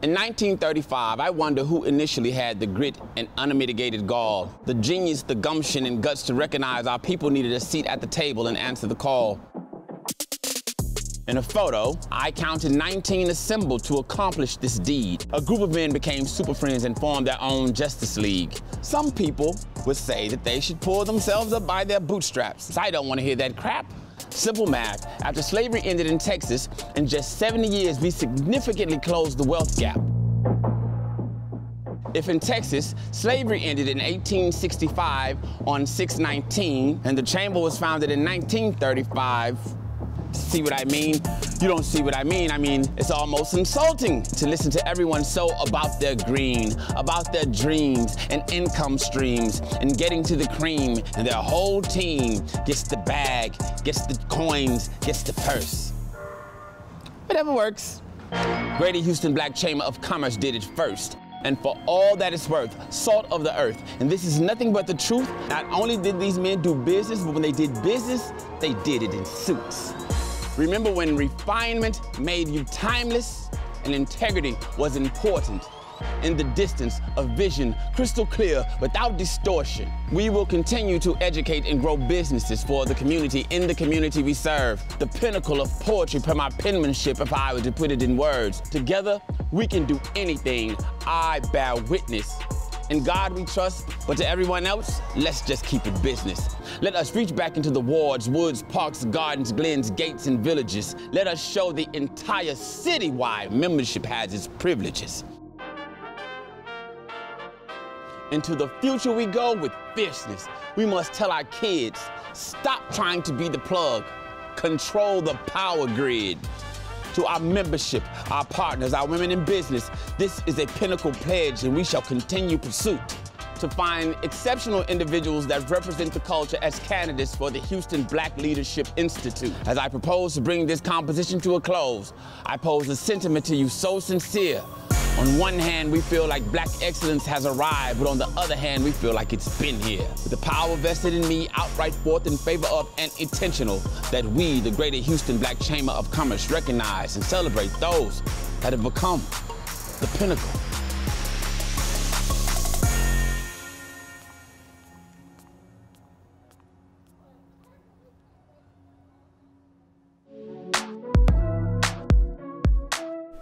In 1935, I wonder who initially had the grit and unmitigated gall, the genius, the gumption, and guts to recognize our people needed a seat at the table and answer the call. In a photo, I counted 19 assembled to accomplish this deed. A group of men became super friends and formed their own Justice League. Some people would say that they should pull themselves up by their bootstraps. I don't want to hear that crap. Simple math. After slavery ended in Texas, in just 70 years, we significantly closed the wealth gap. If in Texas, slavery ended in 1865 on 619, and the chamber was founded in 1935, see what I mean? You don't see what I mean. I mean, it's almost insulting to listen to everyone so about their green, about their dreams and income streams and getting to the cream, and their whole team gets the bag, gets the coins, gets the purse. Whatever works. Greater Houston Black Chamber of Commerce did it first and for all that it's worth, salt of the earth. And this is nothing but the truth. Not only did these men do business, but when they did business, they did it in suits. Remember when refinement made you timeless and integrity was important? In the distance, a vision crystal clear without distortion. We will continue to educate and grow businesses for the community in the community we serve. The pinnacle of poetry per my penmanship, if I were to put it in words. Together, we can do anything. I bear witness in God we trust, but to everyone else, let's just keep it business. Let us reach back into the wards, woods, parks, gardens, glens, gates, and villages. Let us show the entire city why membership has its privileges. Into the future we go with fierceness. We must tell our kids, stop trying to be the plug. Control the power grid to our membership, our partners, our women in business. This is a pinnacle pledge, and we shall continue pursuit to find exceptional individuals that represent the culture as candidates for the Houston Black Leadership Institute. As I propose to bring this composition to a close, I pose a sentiment to you so sincere on one hand, we feel like black excellence has arrived, but on the other hand, we feel like it's been here. With the power vested in me, outright forth in favor of and intentional, that we, the Greater Houston Black Chamber of Commerce, recognize and celebrate those that have become the pinnacle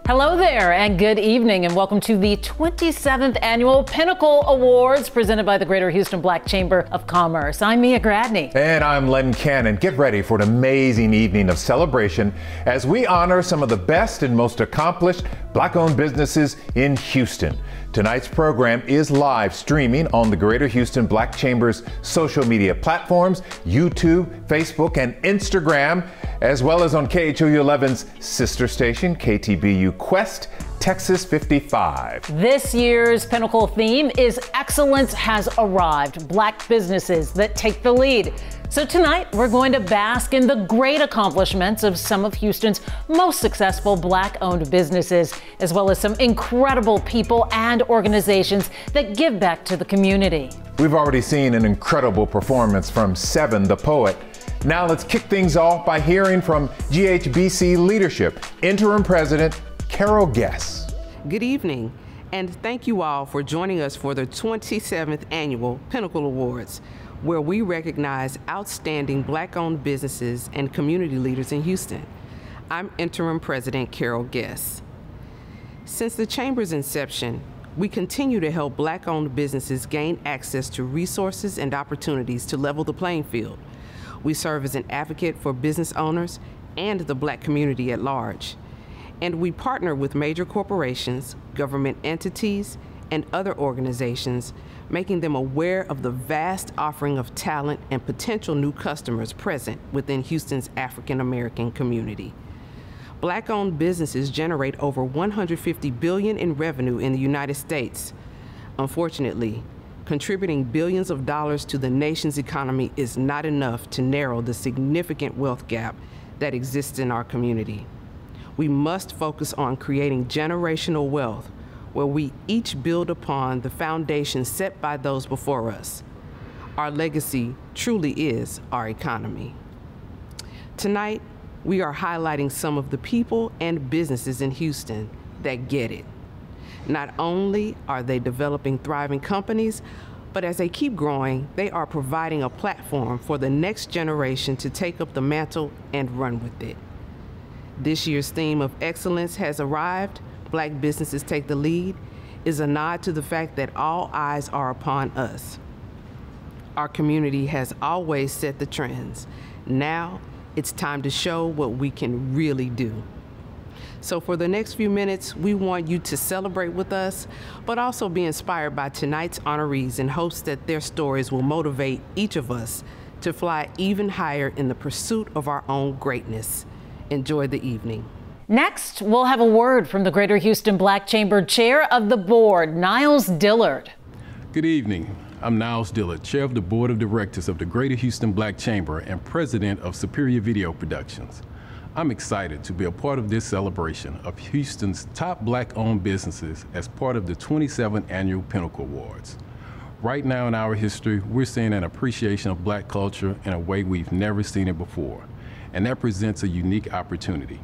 Hello there, and good evening, and welcome to the 27th Annual Pinnacle Awards presented by the Greater Houston Black Chamber of Commerce. I'm Mia Gradney. And I'm Len Cannon. Get ready for an amazing evening of celebration as we honor some of the best and most accomplished black owned businesses in Houston. Tonight's program is live streaming on the Greater Houston Black Chamber's social media platforms YouTube, Facebook, and Instagram as well as on KHOU 11's sister station, KTBU Quest, Texas 55. This year's Pinnacle theme is Excellence Has Arrived Black Businesses That Take the Lead. So tonight, we're going to bask in the great accomplishments of some of Houston's most successful black owned businesses, as well as some incredible people and organizations that give back to the community. We've already seen an incredible performance from Seven the Poet now let's kick things off by hearing from GHBC leadership, interim president Carol Guess. Good evening, and thank you all for joining us for the 27th annual Pinnacle Awards, where we recognize outstanding black owned businesses and community leaders in Houston. I'm interim president Carol Guess. Since the Chamber's inception, we continue to help black owned businesses gain access to resources and opportunities to level the playing field. We serve as an advocate for business owners and the black community at large. And we partner with major corporations, government entities, and other organizations, making them aware of the vast offering of talent and potential new customers present within Houston's African American community. Black owned businesses generate over 150 billion in revenue in the United States. Unfortunately, contributing billions of dollars to the nation's economy is not enough to narrow the significant wealth gap that exists in our community. We must focus on creating generational wealth where we each build upon the foundation set by those before us. Our legacy truly is our economy. Tonight, we are highlighting some of the people and businesses in Houston that get it. Not only are they developing thriving companies, but as they keep growing, they are providing a platform for the next generation to take up the mantle and run with it. This year's theme of excellence has arrived. Black businesses take the lead is a nod to the fact that all eyes are upon us. Our community has always set the trends. Now it's time to show what we can really do. So, for the next few minutes, we want you to celebrate with us, but also be inspired by tonight's honorees in hopes that their stories will motivate each of us to fly even higher in the pursuit of our own greatness. Enjoy the evening. Next, we'll have a word from the Greater Houston Black Chamber Chair of the Board, Niles Dillard. Good evening. I'm Niles Dillard, Chair of the Board of Directors of the Greater Houston Black Chamber and President of Superior Video Productions. I'm excited to be a part of this celebration of Houston's top black owned businesses as part of the 27th Annual Pinnacle Awards. Right now in our history, we're seeing an appreciation of black culture in a way we've never seen it before, and that presents a unique opportunity.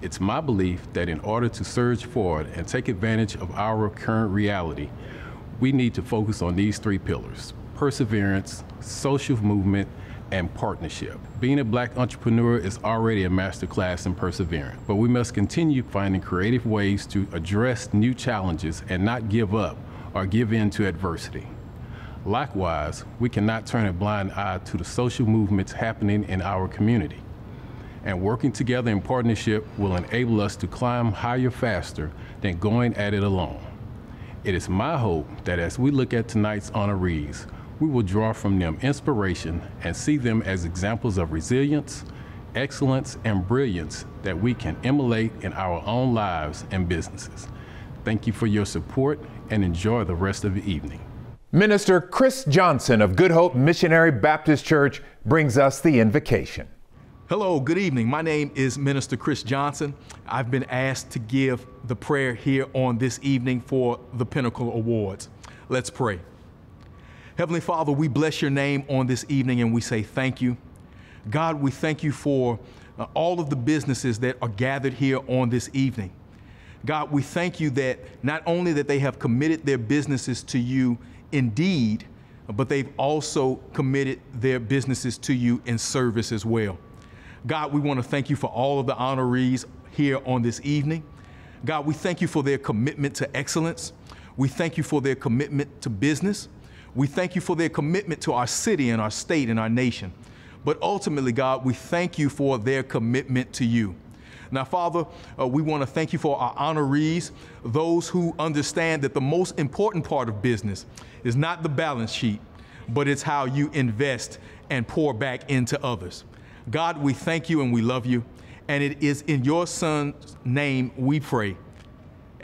It's my belief that in order to surge forward and take advantage of our current reality, we need to focus on these three pillars perseverance, social movement, and partnership. Being a black entrepreneur is already a masterclass in perseverance, but we must continue finding creative ways to address new challenges and not give up or give in to adversity. Likewise, we cannot turn a blind eye to the social movements happening in our community. And working together in partnership will enable us to climb higher faster than going at it alone. It is my hope that as we look at tonight's honorees, we will draw from them inspiration and see them as examples of resilience, excellence, and brilliance that we can emulate in our own lives and businesses. Thank you for your support and enjoy the rest of the evening. Minister Chris Johnson of Good Hope Missionary Baptist Church brings us the invocation. Hello, good evening. My name is Minister Chris Johnson. I've been asked to give the prayer here on this evening for the Pinnacle Awards. Let's pray. Heavenly Father, we bless your name on this evening and we say thank you. God, we thank you for uh, all of the businesses that are gathered here on this evening. God, we thank you that not only that they have committed their businesses to you indeed, but they've also committed their businesses to you in service as well. God, we want to thank you for all of the honorees here on this evening. God, we thank you for their commitment to excellence. We thank you for their commitment to business. We thank you for their commitment to our city and our state and our nation. But ultimately, God, we thank you for their commitment to you. Now, Father, uh, we want to thank you for our honorees, those who understand that the most important part of business is not the balance sheet, but it's how you invest and pour back into others. God, we thank you and we love you. And it is in your Son's name we pray.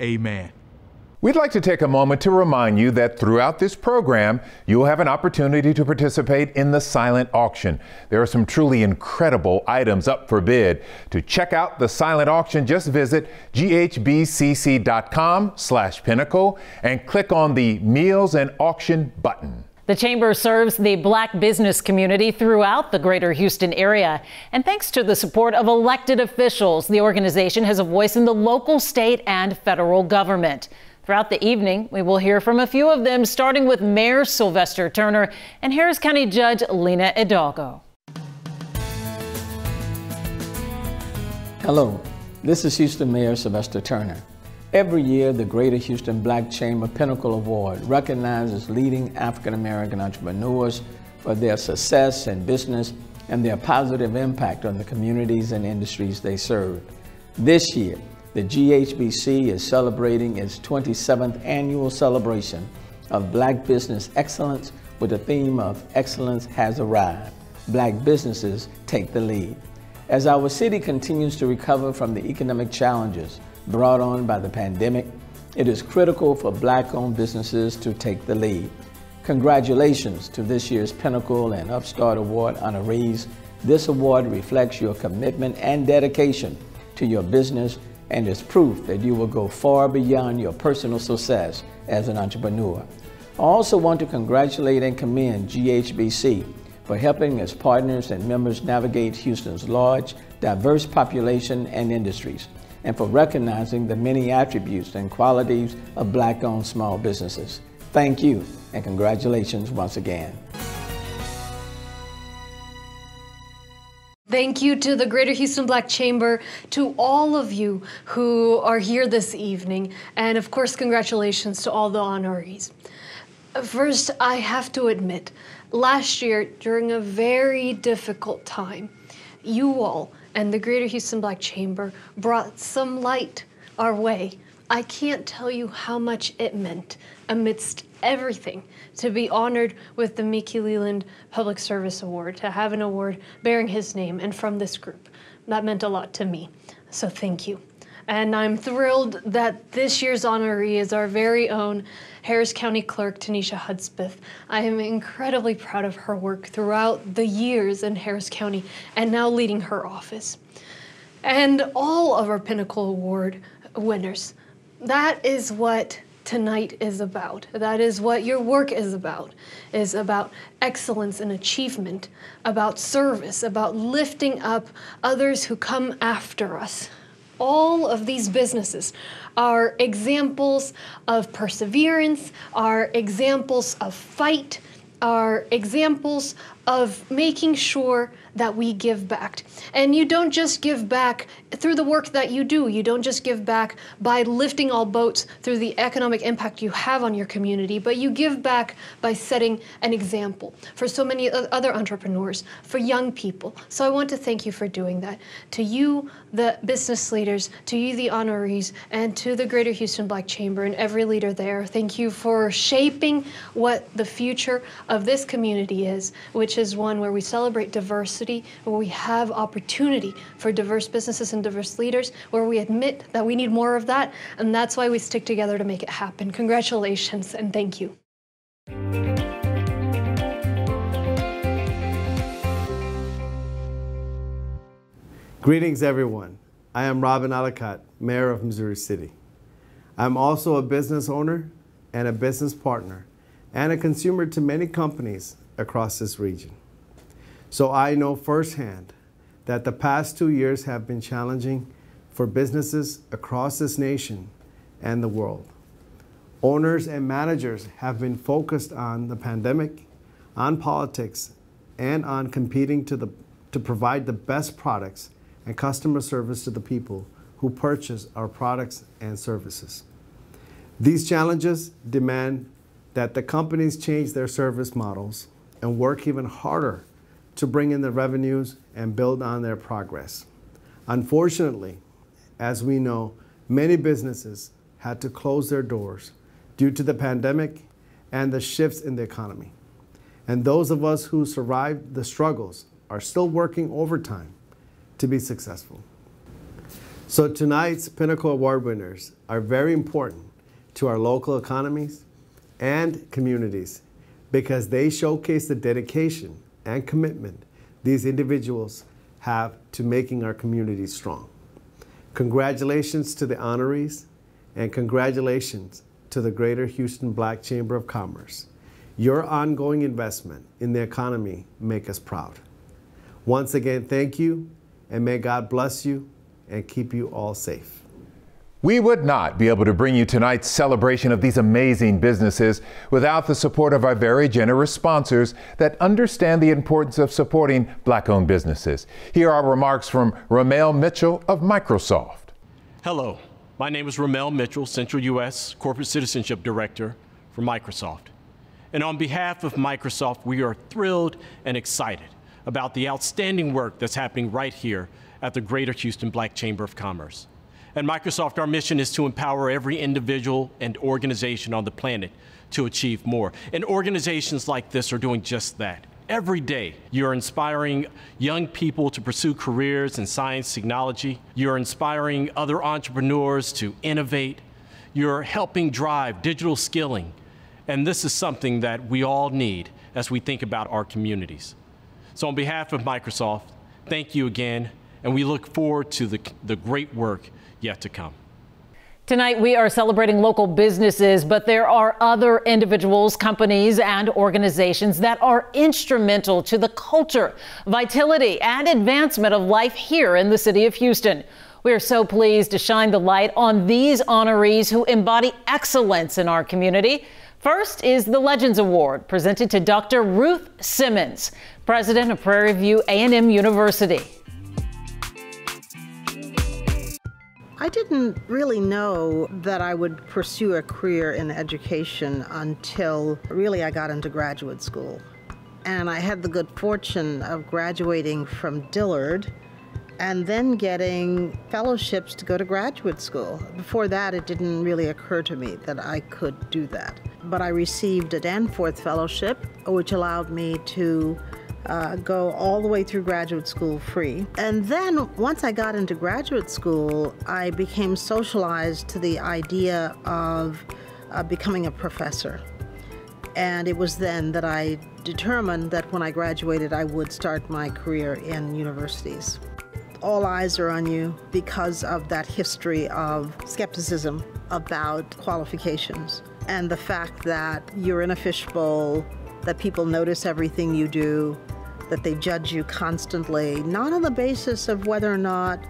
Amen. We'd like to take a moment to remind you that throughout this program, you'll have an opportunity to participate in the silent auction. There are some truly incredible items up for bid. To check out the silent auction, just visit ghbcc.com slash pinnacle and click on the Meals and Auction button. The Chamber serves the black business community throughout the greater Houston area. And thanks to the support of elected officials, the organization has a voice in the local, state, and federal government. Throughout the evening, we will hear from a few of them, starting with Mayor Sylvester Turner and Harris County Judge Lina Hidalgo. Hello, this is Houston Mayor Sylvester Turner. Every year, the Greater Houston Black Chamber Pinnacle Award recognizes leading African American entrepreneurs for their success in business and their positive impact on the communities and industries they serve. This year, the GHBC is celebrating its 27th annual celebration of Black Business Excellence with the theme of Excellence Has Arrived. Black businesses take the lead. As our city continues to recover from the economic challenges brought on by the pandemic, it is critical for black owned businesses to take the lead. Congratulations to this year's Pinnacle and Upstart Award honorees. This award reflects your commitment and dedication to your business and is proof that you will go far beyond your personal success as an entrepreneur. I also want to congratulate and commend GHBC for helping its partners and members navigate Houston's large, diverse population and industries. and for recognizing the many attributes and qualities of black owned small businesses. Thank you and congratulations once again. Thank you to the Greater Houston Black Chamber, to all of you who are here this evening, and of course, congratulations to all the honorees. First, I have to admit, last year, during a very difficult time, you all and the Greater Houston Black Chamber brought some light our way. I can't tell you how much it meant amidst everything to be honored with the Mickey Leland Public Service Award, to have an award bearing his name and from this group. That meant a lot to me. So thank you. And I'm thrilled that this year's honoree is our very own Harris County Clerk Teneshia Hudspeth. I am incredibly proud of her work throughout the years in Harris County and now leading her office. And all of our Pinnacle Award winners. That is what tonight is about. That is what your work is about. Is about excellence and achievement, about service, about lifting up others who come after us. All of these businesses are examples of perseverance, are examples of fight, are examples of making sure that we give back. And you don't just give back through the work that you do. You don't just give back by lifting all boats through the economic impact you have on your community, but you give back by setting an example for so many other entrepreneurs, for young people. So I want to thank you for doing that. To you, the business leaders, to you, the honorees, and to the Greater Houston Black Chamber and every leader there, thank you for shaping what the future of this community is, which is one where we celebrate diversity, where we have opportunity for diverse businesses and diverse leaders, where we admit that we need more of that, and that's why we stick together to make it happen. Congratulations and thank you. Greetings, everyone. I am Robin Elackatt, Mayor of Missouri City. I'm also a business owner and a business partner and a consumer to many companies across this region. So I know firsthand that the past two years have been challenging for businesses across this nation and the world. Owners and managers have been focused on the pandemic, on politics, and on competing to, the, to provide the best products and customer service to the people who purchase our products and services. These challenges demand that the companies change their service models and work even harder to bring in the revenues and build on their progress. Unfortunately, as we know, many businesses had to close their doors due to the pandemic and the shifts in the economy. And those of us who survived the struggles are still working overtime to be successful. So tonight's Pinnacle Award winners are very important to our local economies and communities because they showcase the dedication and commitment these individuals have to making our community strong. Congratulations to the honorees and congratulations to the Greater Houston Black Chamber of Commerce. Your ongoing investment in the economy make us proud. Once again, thank you and may God bless you and keep you all safe. We would not be able to bring you tonight's celebration of these amazing businesses without the support of our very generous sponsors that understand the importance of supporting black owned businesses. Here are remarks from Ramel Mitchell of Microsoft. Hello, my name is Ramel Mitchell, Central U.S. Corporate Citizenship Director for Microsoft. And on behalf of Microsoft, we are thrilled and excited about the outstanding work that's happening right here at the Greater Houston Black Chamber of Commerce. At Microsoft, our mission is to empower every individual and organization on the planet to achieve more. And organizations like this are doing just that. Every day, you're inspiring young people to pursue careers in science, technology. You're inspiring other entrepreneurs to innovate. You're helping drive digital skilling. And this is something that we all need as we think about our communities. So, on behalf of Microsoft, thank you again, and we look forward to the, the great work yet to come. Tonight, we are celebrating local businesses, but there are other individuals, companies, and organizations that are instrumental to the culture, vitality, and advancement of life here in the city of Houston. We are so pleased to shine the light on these honorees who embody excellence in our community. First is the Legends Award, presented to Dr. Ruth Simmons, president of Prairie View A&M University. I didn't really know that I would pursue a career in education until really I got into graduate school. And I had the good fortune of graduating from Dillard and then getting fellowships to go to graduate school. Before that, it didn't really occur to me that I could do that. But I received a Danforth Fellowship, which allowed me to uh, go all the way through graduate school free. And then once I got into graduate school, I became socialized to the idea of uh, becoming a professor. And it was then that I determined that when I graduated, I would start my career in universities all eyes are on you because of that history of skepticism about qualifications and the fact that you're in a fishbowl, that people notice everything you do, that they judge you constantly, not on the basis of whether or not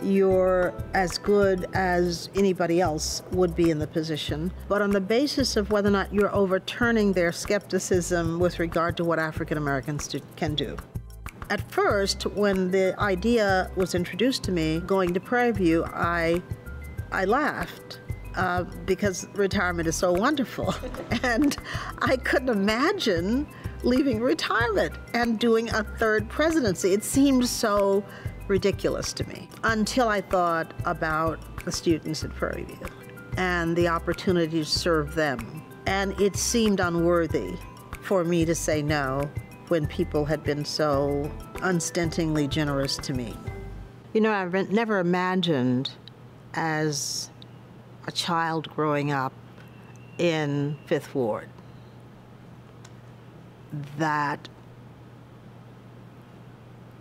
you're as good as anybody else would be in the position, but on the basis of whether or not you're overturning their skepticism with regard to what African Americans can do. At first, when the idea was introduced to me going to Prairie View, I, I laughed. Uh, because retirement is so wonderful. and I couldn't imagine leaving retirement and doing a third presidency. It seemed so ridiculous to me until I thought about the students at Prairie View and the opportunity to serve them. And it seemed unworthy for me to say no when people had been so unstintingly generous to me. You know, I've never imagined as a child growing up in Fifth Ward that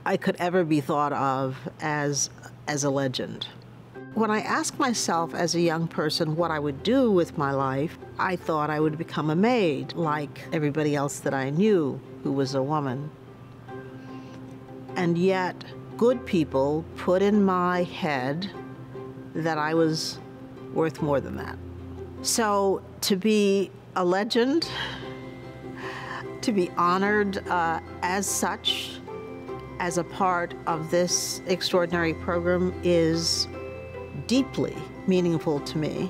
I could ever be thought of as, as a legend. When I asked myself as a young person what I would do with my life, I thought I would become a maid like everybody else that I knew who was a woman. And yet, good people put in my head that I was worth more than that. So to be a legend, to be honored uh, as such, as a part of this extraordinary program is deeply meaningful to me.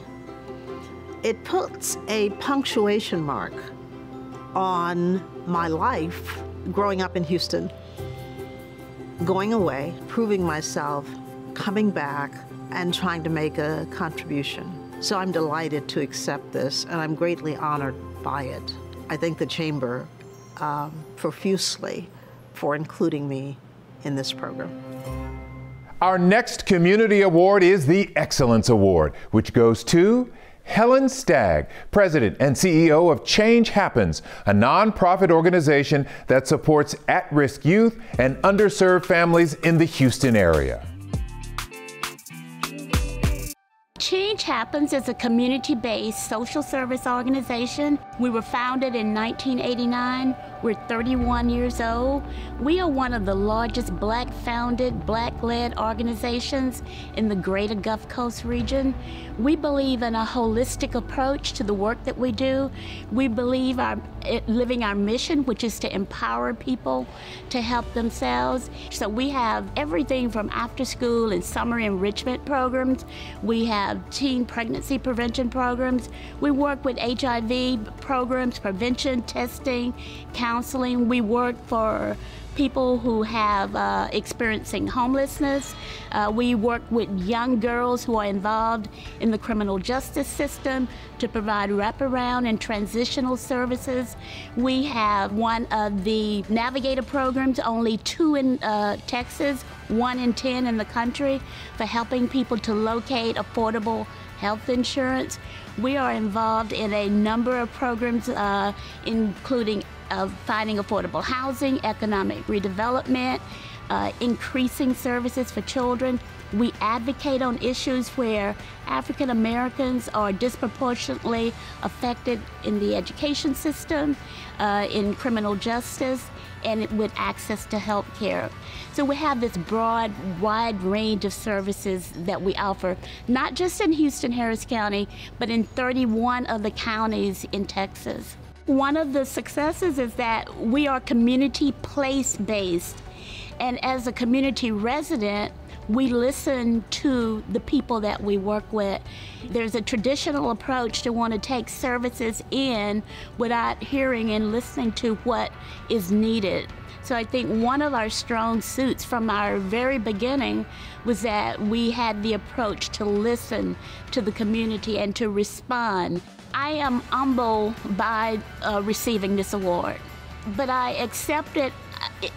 It puts a punctuation mark on my life growing up in Houston, going away, proving myself, coming back, and trying to make a contribution. So I'm delighted to accept this, and I'm greatly honored by it. I think the Chamber um, profusely for including me in this program. Our next community award is the Excellence Award, which goes to Helen Stagg, President and CEO of Change Happens, a nonprofit organization that supports at risk youth and underserved families in the Houston area. Change Happens is a community based social service organization. We were founded in 1989. We're 31 years old. We are one of the largest black founded, black led organizations in the greater Gulf Coast region. We believe in a holistic approach to the work that we do. We believe our eh, living our mission, which is to empower people to help themselves. So we have everything from after school and summer enrichment programs. We have teen pregnancy prevention programs. We work with HIV programs, prevention, testing, counseling. We work for people who have uh, experiencing homelessness. Uh, we work with young girls who are involved in the criminal justice system to provide wraparound and transitional services. We have one of the Navigator programs, only two in uh, Texas, one in 10 in the country, for helping people to locate affordable health insurance. We are involved in a number of programs, uh, including of finding affordable housing, economic redevelopment, uh, increasing services for children. We advocate on issues where African Americans are disproportionately affected in the education system, uh, in criminal justice, and with access to health care. So we have this broad, wide range of services that we offer, not just in Houston, Harris County, but in 31 of the counties in Texas. One of the successes is that we are community place based. And as a community resident, we listen to the people that we work with. There's a traditional approach to want to take services in without hearing and listening to what is needed. So I think one of our strong suits from our very beginning was that we had the approach to listen to the community and to respond. I am humbled by uh, receiving this award, but I accept it uh,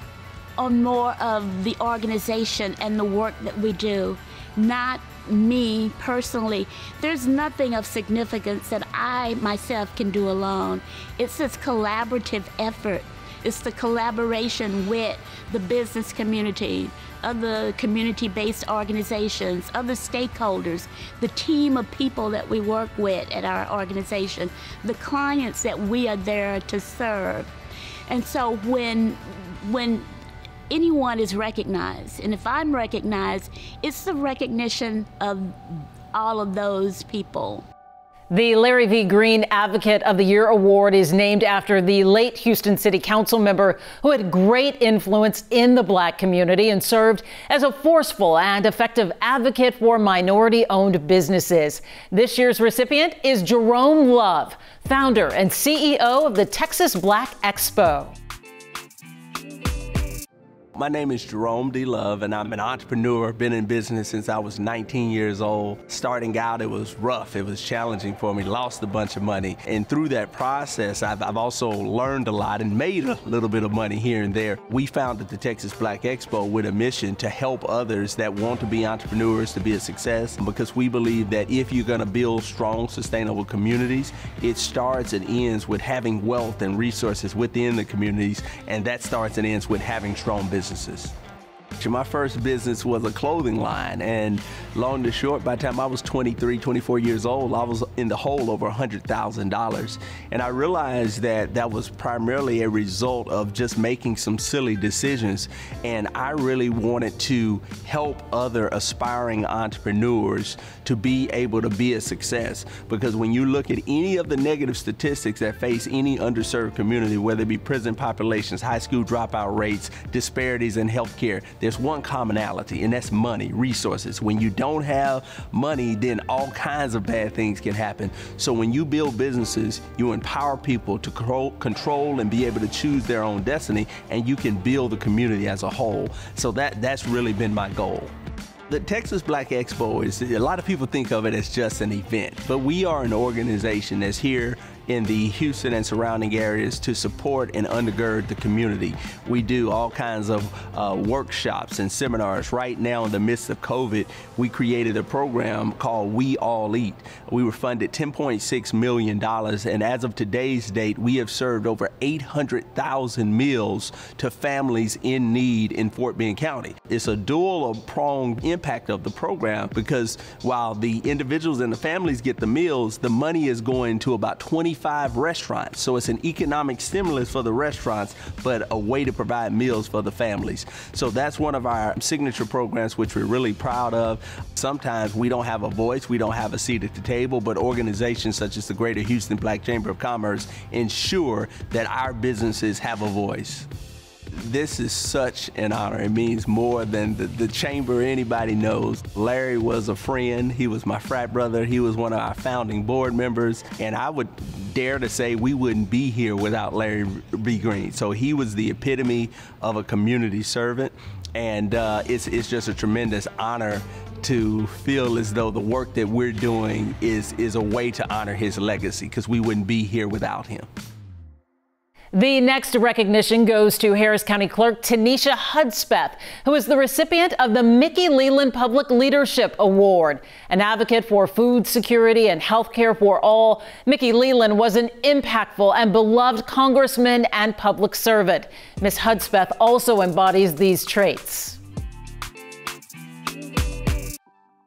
on more of the organization and the work that we do, not me personally. There's nothing of significance that I myself can do alone. It's this collaborative effort. It's the collaboration with the business community, other community-based organizations, other stakeholders, the team of people that we work with at our organization, the clients that we are there to serve. And so when when anyone is recognized. And if I'm recognized, it's the recognition of all of those people. The Larry V. Green Advocate of the Year Award is named after the late Houston City Council member who had great influence in the black community and served as a forceful and effective advocate for minority owned businesses. This year's recipient is Jerome Love, founder and CEO of the Texas Black Expo. My name is Jerome D. Love, and I'm an entrepreneur. Been in business since I was 19 years old. Starting out, it was rough. It was challenging for me. Lost a bunch of money. And through that process, I've, I've also learned a lot and made a little bit of money here and there. We founded the Texas Black Expo with a mission to help others that want to be entrepreneurs to be a success because we believe that if you're going to build strong, sustainable communities, it starts and ends with having wealth and resources within the communities, and that starts and ends with having strong business narcissist. My first business was a clothing line, and long and short, by the time I was 23, 24 years old, I was in the hole over $100,000. And I realized that that was primarily a result of just making some silly decisions. And I really wanted to help other aspiring entrepreneurs to be able to be a success. Because when you look at any of the negative statistics that face any underserved community, whether it be prison populations, high school dropout rates, disparities in healthcare, there's one commonality, and that's money, resources. When you don't have money, then all kinds of bad things can happen. So when you build businesses, you empower people to control and be able to choose their own destiny, and you can build the community as a whole. So that, that's really been my goal. The Texas Black Expo is a lot of people think of it as just an event, but we are an organization that's here in the Houston and surrounding areas to support and undergird the community. We do all kinds of uh, workshops and seminars. Right now, in the midst of COVID, we created a program called We All Eat. We were funded $10.6 million, and as of today's date, we have served over 800,000 meals to families in need in Fort Bend County. It's a dual or pronged impact of the program because while the individuals and the families get the meals, the money is going to about 20 25 restaurants. So it's an economic stimulus for the restaurants, but a way to provide meals for the families. So that's one of our signature programs, which we're really proud of. Sometimes we don't have a voice, we don't have a seat at the table, but organizations such as the Greater Houston Black Chamber of Commerce ensure that our businesses have a voice this is such an honor. It means more than the, the, chamber anybody knows. Larry was a friend. He was my frat brother. He was one of our founding board members. And I would dare to say we wouldn't be here without Larry V. Green. So he was the epitome of a community servant. And uh, it's, it's just a tremendous honor to feel as though the work that we're doing is, is a way to honor his legacy because we wouldn't be here without him. The next recognition goes to Harris County Clerk Teneshia Hudspeth, who is the recipient of the Mickey Leland Public Leadership Award. An advocate for food security and health care for all, Mickey Leland was an impactful and beloved congressman and public servant. Ms. Hudspeth also embodies these traits.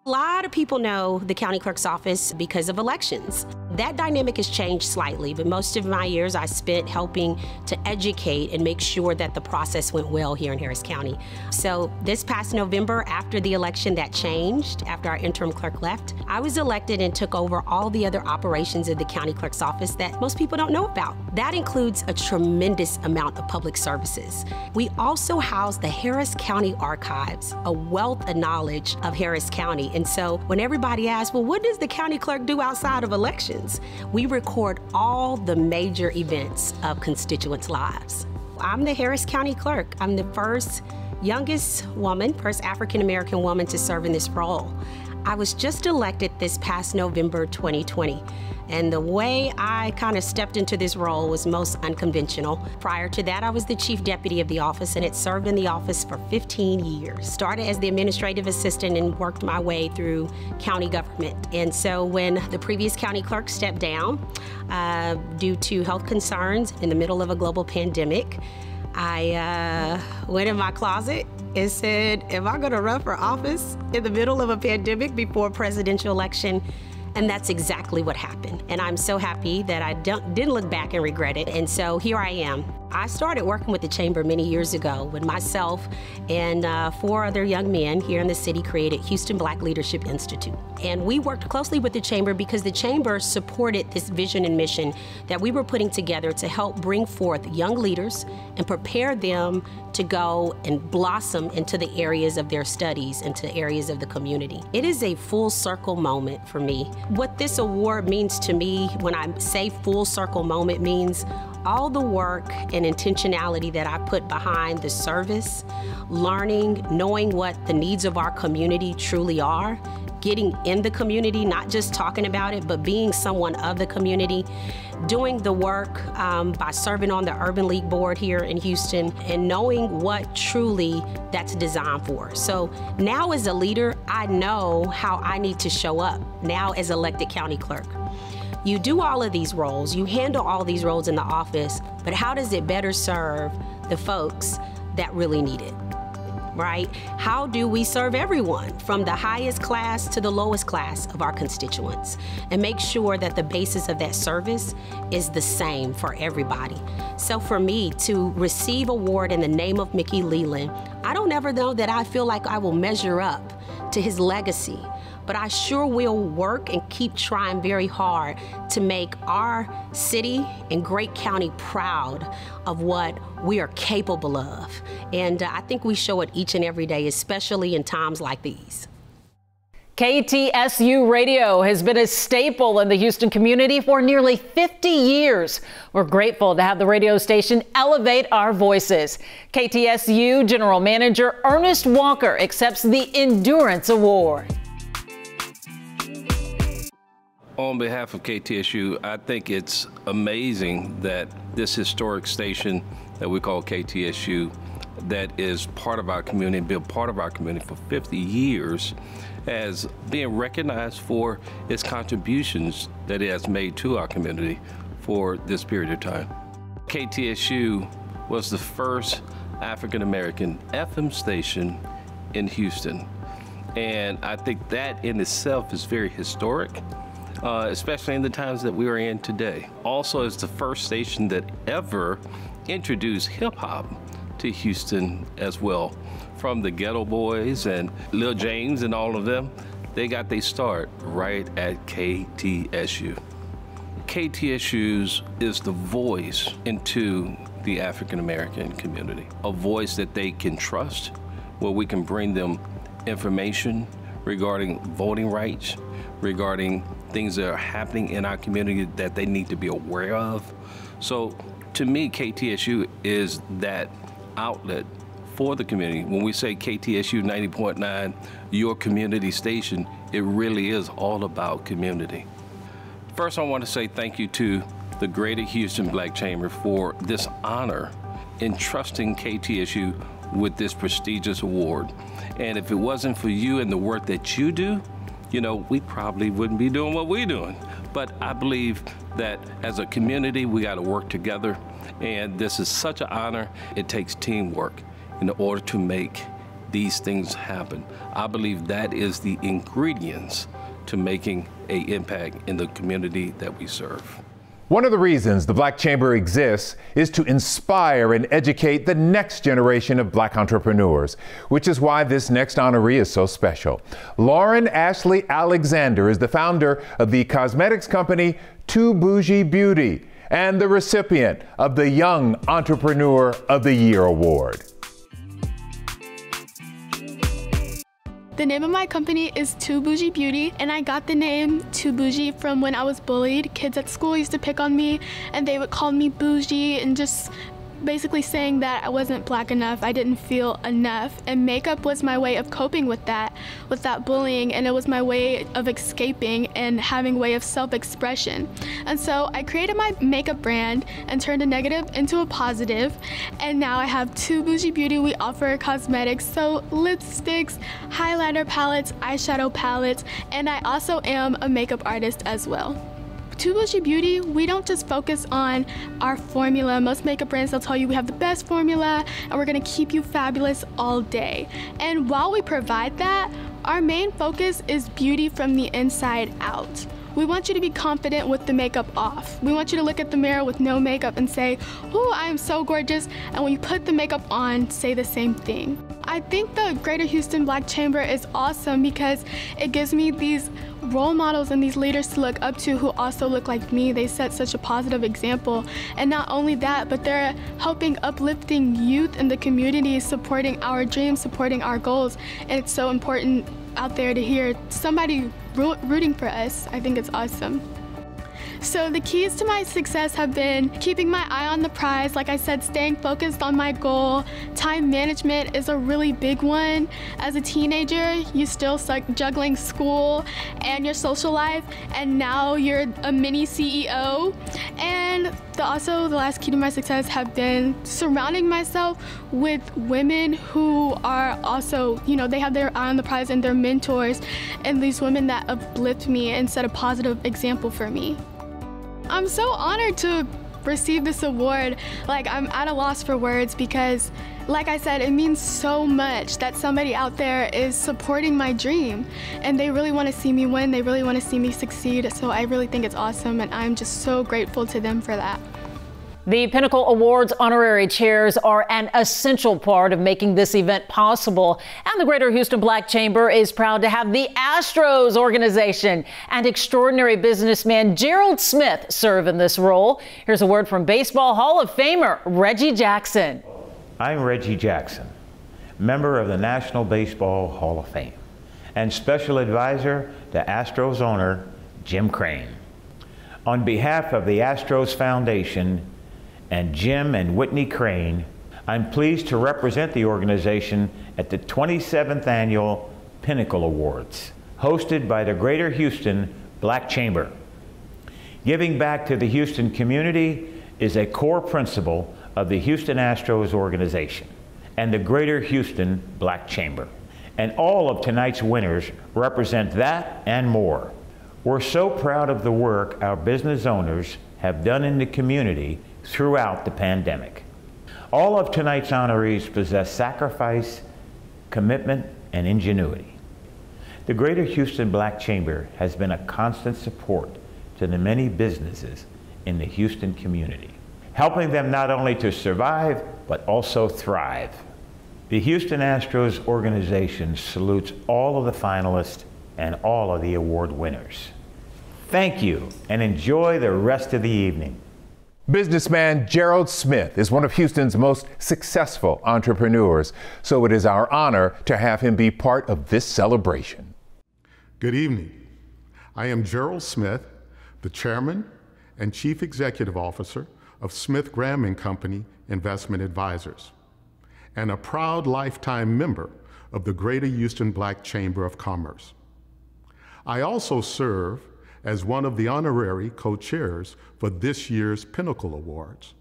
A lot of people know the county clerk's office because of elections. That dynamic has changed slightly, but most of my years I spent helping to educate and make sure that the process went well here in Harris County. So this past November, after the election that changed, after our interim clerk left, I was elected and took over all the other operations of the county clerk's office that most people don't know about. That includes a tremendous amount of public services. We also house the Harris County Archives, a wealth of knowledge of Harris County. And so when everybody asks, well, what does the county clerk do outside of elections? We record all the major events of constituents' lives. I'm the Harris County Clerk. I'm the first youngest woman, first African American woman to serve in this role. I was just elected this past November 2020. And the way I kind of stepped into this role was most unconventional. Prior to that, I was the chief deputy of the office and had served in the office for 15 years. Started as the administrative assistant and worked my way through county government. And so when the previous county clerk stepped down uh, due to health concerns in the middle of a global pandemic, I uh, went in my closet and said, Am I going to run for office in the middle of a pandemic before presidential election? And that's exactly what happened. And I'm so happy that I didn't look back and regret it. And so here I am. I started working with the Chamber many years ago when myself and uh, four other young men here in the city created Houston Black Leadership Institute. And we worked closely with the Chamber because the Chamber supported this vision and mission that we were putting together to help bring forth young leaders and prepare them to go and blossom into the areas of their studies, into areas of the community. It is a full circle moment for me. What this award means to me when I say full circle moment means all the work and intentionality that I put behind the service, learning, knowing what the needs of our community truly are, getting in the community, not just talking about it, but being someone of the community, doing the work um, by serving on the Urban League board here in Houston, and knowing what truly that's designed for. So now as a leader, I know how I need to show up now as elected county clerk. You do all of these roles, you handle all these roles in the office, but how does it better serve the folks that really need it? Right? How do we serve everyone from the highest class to the lowest class of our constituents and make sure that the basis of that service is the same for everybody? So for me to receive a award in the name of Mickey Leland, I don't ever know that I feel like I will measure up to his legacy but I sure will work and keep trying very hard to make our city and great county proud of what we are capable of. And uh, I think we show it each and every day, especially in times like these. KTSU Radio has been a staple in the Houston community for nearly 50 years. We're grateful to have the radio station elevate our voices. KTSU General Manager Ernest Walker accepts the Endurance Award. On behalf of KTSU, I think it's amazing that this historic station that we call KTSU, that is part of our community, been part of our community for 50 years, as being recognized for its contributions that it has made to our community for this period of time. KTSU was the first African American FM station in Houston. And I think that in itself is very historic uh, especially in the times that we are in today. Also, it's the first station that ever introduced hip hop to Houston as well. From the Geto Boys and Lil James and all of them, they got their start right at KTSU. KTSU's is the voice into the African American community, a voice that they can trust, where we can bring them information regarding voting rights, regarding things that are happening in our community that they need to be aware of. So to me, KTSU is that outlet for the community. When we say KTSU 90.9, your community station, it really is all about community. First, I want to say thank you to the Greater Houston Black Chamber for this honor in trusting KTSU with this prestigious award. And if it wasn't for you and the work that you do, you know, we probably wouldn't be doing what we're doing. But I believe that as a community, we got to work together. And this is such an honor. It takes teamwork in order to make these things happen. I believe that is the ingredients to making a impact in the community that we serve. One of the reasons the Black Chamber exists is to inspire and educate the next generation of black entrepreneurs, which is why this next honoree is so special. Lauren Ashley Alexander is the founder of the cosmetics company Too Bougie Beauty and the recipient of the Young Entrepreneur of the Year Award. The name of my company is Too Bougie Beauty, and I got the name Too Bougie from when I was bullied. Kids at school used to pick on me, and they would call me bougie and just basically saying that I wasn't black enough, I didn't feel enough, and makeup was my way of coping with that, with that bullying, and it was my way of escaping and having way of self-expression. And so I created my makeup brand and turned a negative into a positive, and now I have Too Bougie Beauty. We offer cosmetics, so lipsticks, highlighter palettes, eyeshadow palettes, and I also am a makeup artist as well. Bougie Beauty, we don't just focus on our formula. Most makeup brands, they'll tell you we have the best formula and we're gonna keep you fabulous all day. And while we provide that, our main focus is beauty from the inside out. We want you to be confident with the makeup off. We want you to look at the mirror with no makeup and say, oh, I am so gorgeous. And when you put the makeup on, say the same thing. I think the Greater Houston Black Chamber is awesome because it gives me these role models and these leaders to look up to who also look like me. They set such a positive example. And not only that, but they're helping uplifting youth in the community, supporting our dreams, supporting our goals. And it's so important out there to hear somebody rooting for us. I think it's awesome. So the keys to my success have been keeping my eye on the prize, like I said, staying focused on my goal. Time management is a really big one. As a teenager, you still start juggling school and your social life, and now you're a mini CEO. And the, also the last key to my success have been surrounding myself with women who are also, you know, they have their eye on the prize and they're mentors, and these women that uplift me and set a positive example for me. I'm so honored to receive this award. Like, I'm at a loss for words because, like I said, it means so much that somebody out there is supporting my dream and they really want to see me win. They really want to see me succeed. So I really think it's awesome and I'm just so grateful to them for that. The Pinnacle Awards honorary chairs are an essential part of making this event possible. And the Greater Houston Black Chamber is proud to have the Astros organization and extraordinary businessman Gerald Smith serve in this role. Here's a word from Baseball Hall of Famer Reggie Jackson. I'm Reggie Jackson, member of the National Baseball Hall of Fame and special advisor to Astros owner Jim Crane. On behalf of the Astros Foundation, and Jim and Whitney Crane, I'm pleased to represent the organization at the 27th Annual Pinnacle Awards, hosted by the Greater Houston Black Chamber. Giving back to the Houston community is a core principle of the Houston Astros organization and the Greater Houston Black Chamber. And all of tonight's winners represent that and more. We're so proud of the work our business owners have done in the community throughout the pandemic. All of tonight's honorees possess sacrifice, commitment, and ingenuity. The Greater Houston Black Chamber has been a constant support to the many businesses in the Houston community, helping them not only to survive, but also thrive. The Houston Astros organization salutes all of the finalists and all of the award winners. Thank you and enjoy the rest of the evening. Businessman Gerald Smith is one of Houston's most successful entrepreneurs, so it is our honor to have him be part of this celebration. Good evening. I am Gerald Smith, the chairman and chief executive officer of Smith Graham and Company Investment Advisors, and a proud lifetime member of the Greater Houston Black Chamber of Commerce. I also serve as one of the honorary co-chairs for this year's Pinnacle Awards.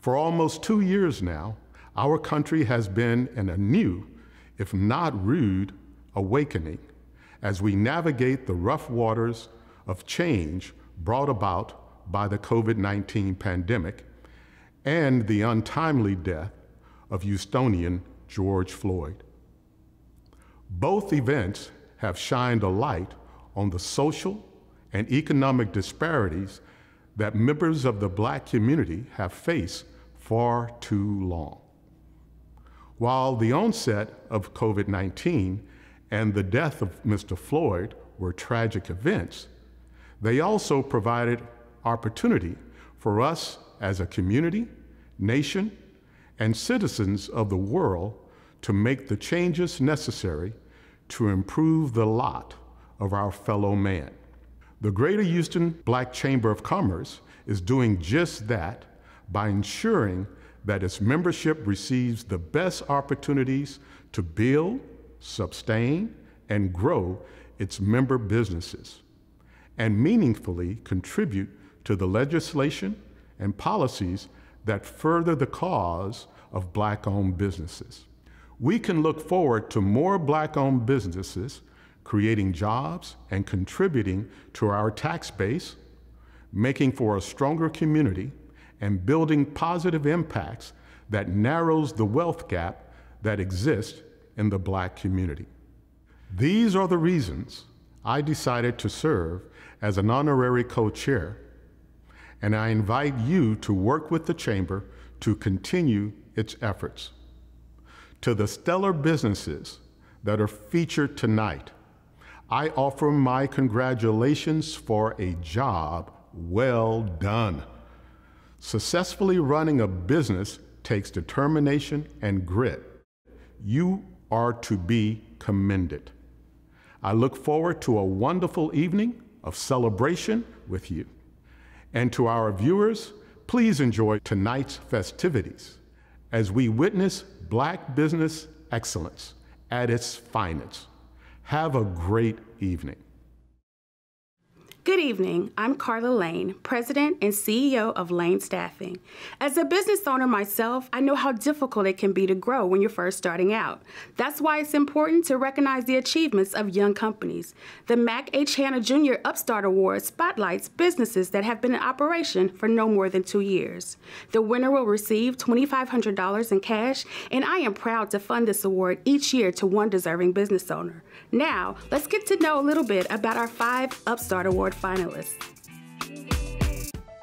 For almost two years now, our country has been in a new, if not rude, awakening as we navigate the rough waters of change brought about by the COVID 19 pandemic and the untimely death of Houstonian George Floyd. Both events have shined a light on the social and economic disparities that members of the black community have faced far too long. While the onset of COVID 19 and the death of Mr. Floyd were tragic events, they also provided opportunity for us as a community, nation, and citizens of the world to make the changes necessary to improve the lot of our fellow man. The Greater Houston Black Chamber of Commerce is doing just that by ensuring that its membership receives the best opportunities to build, sustain, and grow its member businesses, and meaningfully contribute to the legislation and policies that further the cause of black owned businesses. We can look forward to more black owned businesses creating jobs and contributing to our tax base, making for a stronger community, and building positive impacts that narrows the wealth gap that exists in the black community. These are the reasons I decided to serve as an honorary co-chair, and I invite you to work with the Chamber to continue its efforts. To the stellar businesses that are featured tonight, I offer my congratulations for a job well done. Successfully running a business takes determination and grit. You are to be commended. I look forward to a wonderful evening of celebration with you. And to our viewers, please enjoy tonight's festivities as we witness black business excellence at its finest. Have a great evening. Good evening. I'm Carla Lane, President and CEO of Lane Staffing. As a business owner myself, I know how difficult it can be to grow when you're first starting out. That's why it's important to recognize the achievements of young companies. The Mack H. Hannah Jr. Upstart Award spotlights businesses that have been in operation for no more than two years. The winner will receive $2,500 in cash, and I am proud to fund this award each year to one deserving business owner. Now, let's get to know a little bit about our five Upstart Award finalists.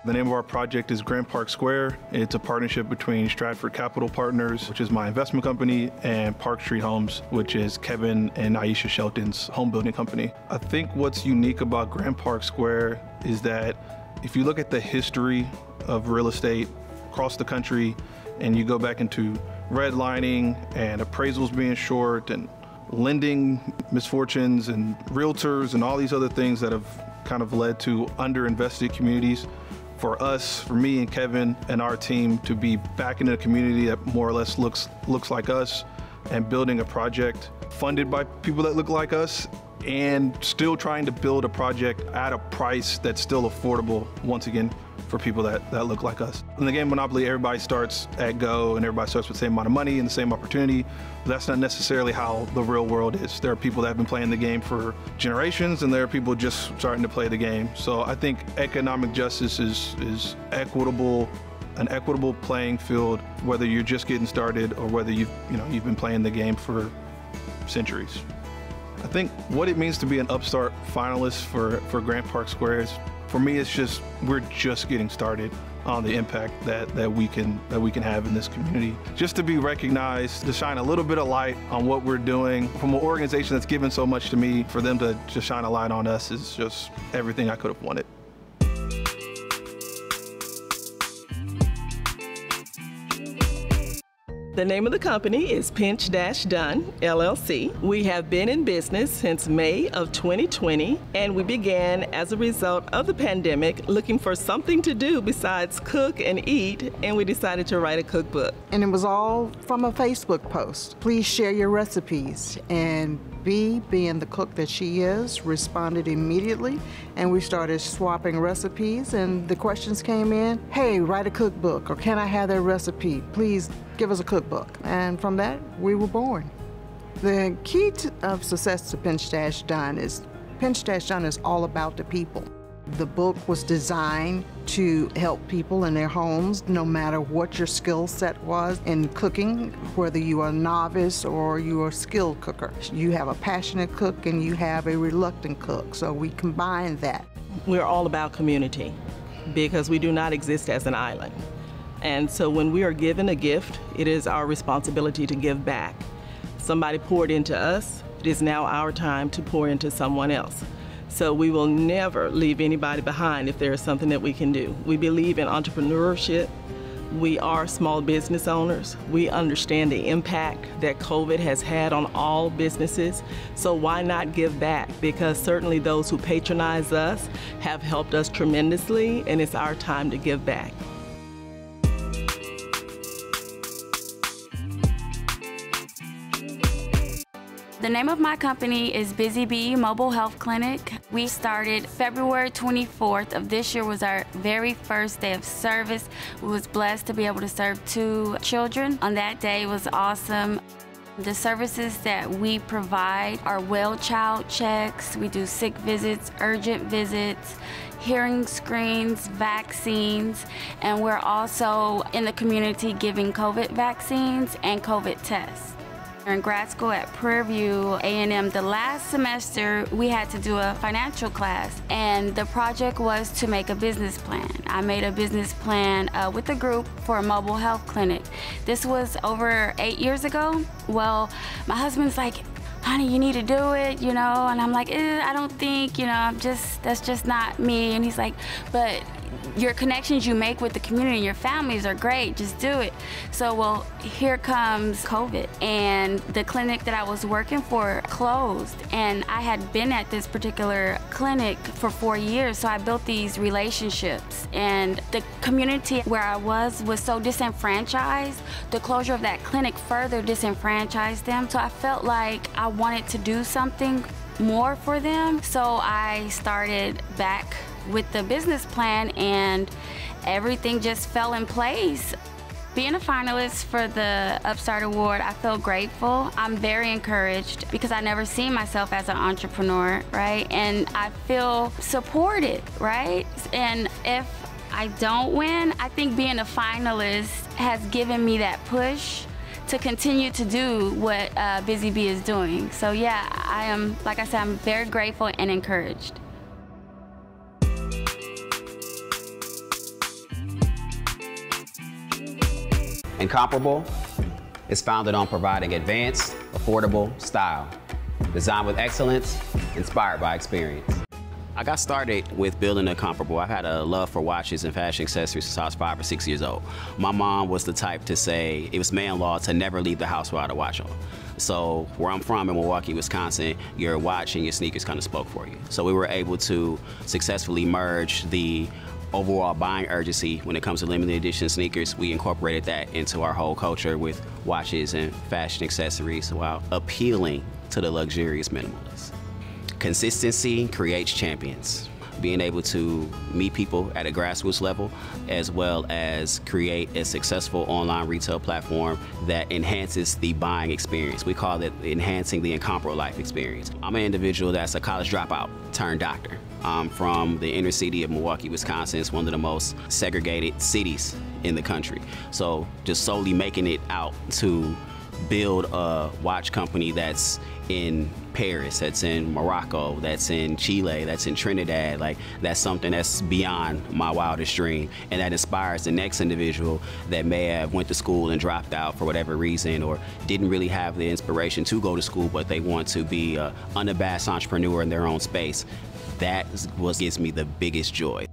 The name of our project is Grand Park Square. It's a partnership between Stratford Capital Partners, which is my investment company, and Park Street Homes, which is Kevin and Aisha Shelton's home building company. I think what's unique about Grand Park Square is that if you look at the history of real estate across the country and you go back into redlining and appraisals being short and lending misfortunes and realtors and all these other things that have kind of led to underinvested communities. For us, for me and Kevin and our team to be back in a community that more or less looks looks like us and building a project funded by people that look like us and still trying to build a project at a price that's still affordable once again for people that, that look like us. In the game Monopoly, everybody starts at go and everybody starts with the same amount of money and the same opportunity. But that's not necessarily how the real world is. There are people that have been playing the game for generations and there are people just starting to play the game. So I think economic justice is, is equitable an equitable playing field, whether you're just getting started or whether you've, you know, you've been playing the game for centuries. I think what it means to be an upstart finalist for, for Grand Park Square is for me, it's just we're just getting started on the impact that, that we can that we can have in this community. Just to be recognized, to shine a little bit of light on what we're doing from an organization that's given so much to me, for them to just shine a light on us is just everything I could have wanted. The name of the company is Pinch Dash Done LLC. We have been in business since May of 2020, and we began as a result of the pandemic looking for something to do besides cook and eat, and we decided to write a cookbook. And it was all from a Facebook post. Please share your recipes. And B, being the cook that she is, responded immediately, and we started swapping recipes. And the questions came in Hey, write a cookbook, or can I have that recipe? Please give us a cookbook. And from that, we were born. The key to, of success to Pinch Dash Done is Pinch Dash Done is all about the people. The book was designed to help people in their homes, no matter what your skill set was in cooking, whether you are a novice or you are a skilled cooker. You have a passionate cook and you have a reluctant cook, so we combine that. We're all about community because we do not exist as an island. And so when we are given a gift, it is our responsibility to give back. Somebody poured into us, it is now our time to pour into someone else. So we will never leave anybody behind if there is something that we can do. We believe in entrepreneurship. We are small business owners. We understand the impact that COVID has had on all businesses. So why not give back? Because certainly those who patronize us have helped us tremendously, and it's our time to give back. The name of my company is Busy Bee Mobile Health Clinic. We started February 24th of this year was our very first day of service. We was blessed to be able to serve two children on that day. Was awesome. The services that we provide are well child checks, we do sick visits, urgent visits, hearing screens, vaccines, and we're also in the community giving COVID vaccines and COVID tests in grad school at Prairie View A&M, the last semester we had to do a financial class, and the project was to make a business plan. I made a business plan uh, with a group for a mobile health clinic. This was over eight years ago. Well, my husband's like, honey, you need to do it, you know? And I'm like, eh, I don't think, you know, I'm just, that's just not me. And he's like, but your connections you make with the community and your families are great. Just do it. So, well, here comes COVID, and the clinic that I was working for closed. And I had been at this particular clinic for four years, so I built these relationships. And the community where I was was so disenfranchised. The closure of that clinic further disenfranchised them. So I felt like I wanted to do something more for them. So I started back with the business plan and everything just fell in place. Being a finalist for the Upstart Award, I feel grateful. I'm very encouraged because I never seen myself as an entrepreneur, right? And I feel supported, right? And if I don't win, I think being a finalist has given me that push to continue to do what uh, Busy Bee is doing. So yeah, I am, like I said, I'm very grateful and encouraged. Incomparable is founded on providing advanced, affordable style, designed with excellence, inspired by experience. I got started with building Incomparable. I've had a love for watches and fashion accessories since I was five or six years old. My mom was the type to say it was man law to never leave the house without a watch on. So where I'm from in Milwaukee, Wisconsin, your watch and your sneakers kind of spoke for you. So we were able to successfully merge the overall buying urgency when it comes to limited edition sneakers. We incorporated that into our whole culture with watches and fashion accessories while appealing to the luxurious minimalist. Consistency creates champions. Being able to meet people at a grassroots level, as well as create a successful online retail platform that enhances the buying experience. We call it enhancing the incomparable life experience. I'm an individual that's a college dropout turned doctor. I'm from the inner city of Milwaukee, Wisconsin. It's one of the most segregated cities in the country. So just solely making it out to build a watch company that's in Paris, that's in Morocco, that's in Chile, that's in Trinidad. Like that's something that's beyond my wildest dream, and that inspires the next individual that may have went to school and dropped out for whatever reason, or didn't really have the inspiration to go to school, but they want to be an unabashed entrepreneur in their own space. That is what gives me the biggest joy.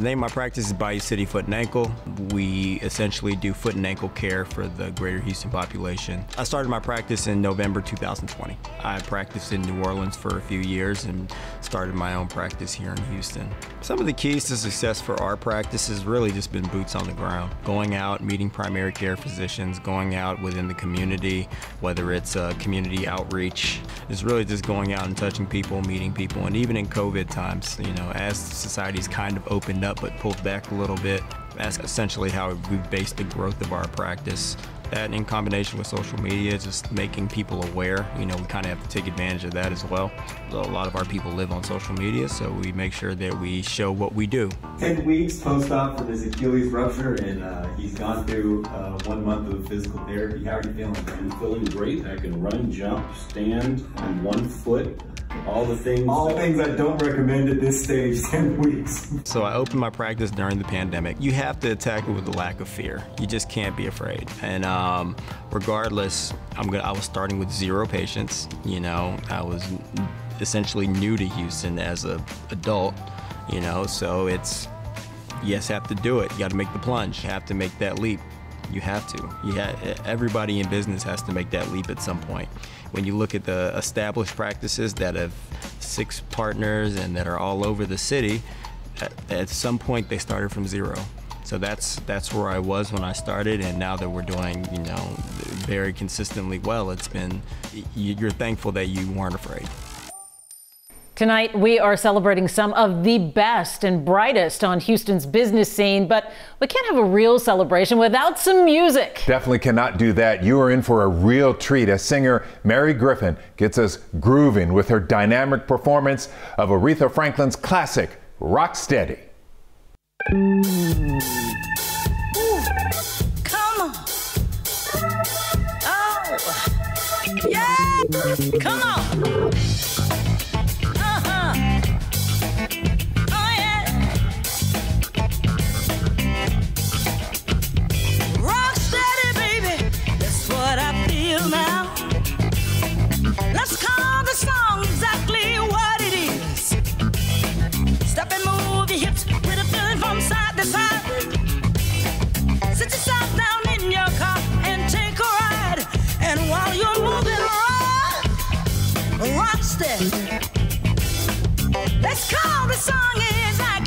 The name of my practice is Bayou City Foot and Ankle. We essentially do foot and ankle care for the greater Houston population. I started my practice in November 2020. I practiced in New Orleans for a few years and started my own practice here in Houston. Some of the keys to success for our practice has really just been boots on the ground. Going out, meeting primary care physicians, going out within the community, whether it's uh, community outreach, It's really just going out and touching people, meeting people, and even in COVID times, you know, as society's kind of opened up but pulled back a little bit, that's essentially how we've based the growth of our practice. That in combination with social media, just making people aware, you know, we kind of have to take advantage of that as well. A lot of our people live on social media, so we make sure that we show what we do. 10 weeks post-op from his Achilles rupture, and uh, he's gone through uh, one month of physical therapy. How are you feeling? I'm feeling great. I can run, jump, stand on one foot, all the things. All things I don't recommend at this stage, 10 weeks. So I opened my practice during the pandemic. You have to attack it with a lack of fear. You just can't be afraid. And um, regardless, I'm gonna, I was starting with zero patients. You know, I was essentially new to Houston as a adult. You know, so it's yes, have to do it. You got to make the plunge. You have to make that leap. You have to. You ha- everybody in business has to make that leap at some point. When you look at the established practices that have six partners and that are all over the city, at, at some point they started from zero. So that's that's where I was when I started, and now that we're doing, you know, very consistently well, it's been you're thankful that you weren't afraid. Tonight, we are celebrating some of the best and brightest on Houston's business scene, but we can't have a real celebration without some music. Definitely cannot do that. You are in for a real treat as singer Mary Griffin gets us grooving with her dynamic performance of Aretha Franklin's classic, Rock Steady. Come on. Oh. Yeah. Come on. Let's call the song exactly what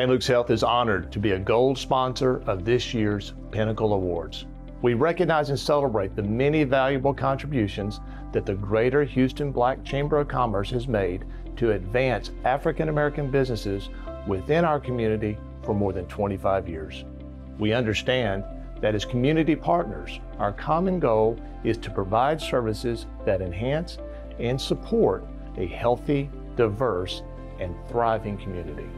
St. Luke's Health is honored to be a gold sponsor of this year's Pinnacle Awards. We recognize and celebrate the many valuable contributions that the Greater Houston Black Chamber of Commerce has made to advance African American businesses within our community for more than 25 years. We understand that as community partners, our common goal is to provide services that enhance and support a healthy, diverse, and thriving community.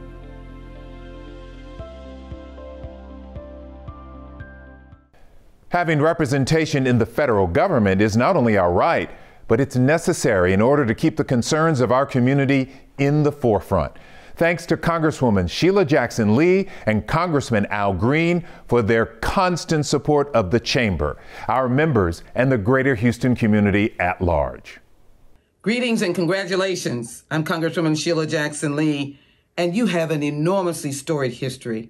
Having representation in the federal government is not only our right, but it's necessary in order to keep the concerns of our community in the forefront. Thanks to Congresswoman Sheila Jackson Lee and Congressman Al Green for their constant support of the Chamber, our members, and the greater Houston community at large. Greetings and congratulations. I'm Congresswoman Sheila Jackson Lee, and you have an enormously storied history.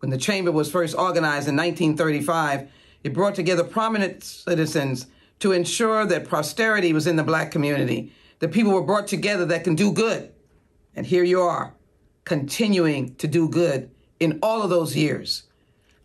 When the Chamber was first organized in 1935, it brought together prominent citizens to ensure that prosperity was in the black community, that people were brought together that can do good. And here you are, continuing to do good in all of those years.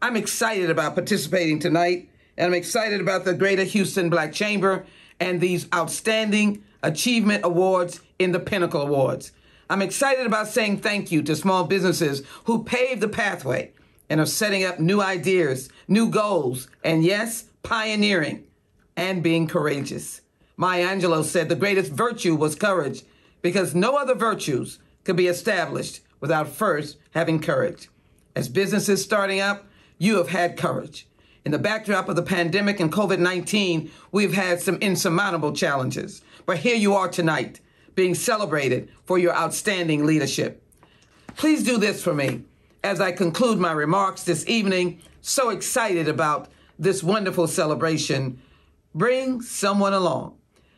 I'm excited about participating tonight, and I'm excited about the Greater Houston Black Chamber and these outstanding achievement awards in the Pinnacle Awards. I'm excited about saying thank you to small businesses who paved the pathway and are setting up new ideas, new goals, and yes, pioneering and being courageous. Maya Angelou said the greatest virtue was courage because no other virtues could be established without first having courage. As businesses starting up, you have had courage. In the backdrop of the pandemic and COVID 19, we've had some insurmountable challenges. But here you are tonight, being celebrated for your outstanding leadership. Please do this for me as I conclude my remarks this evening. So excited about this wonderful celebration. Bring someone along,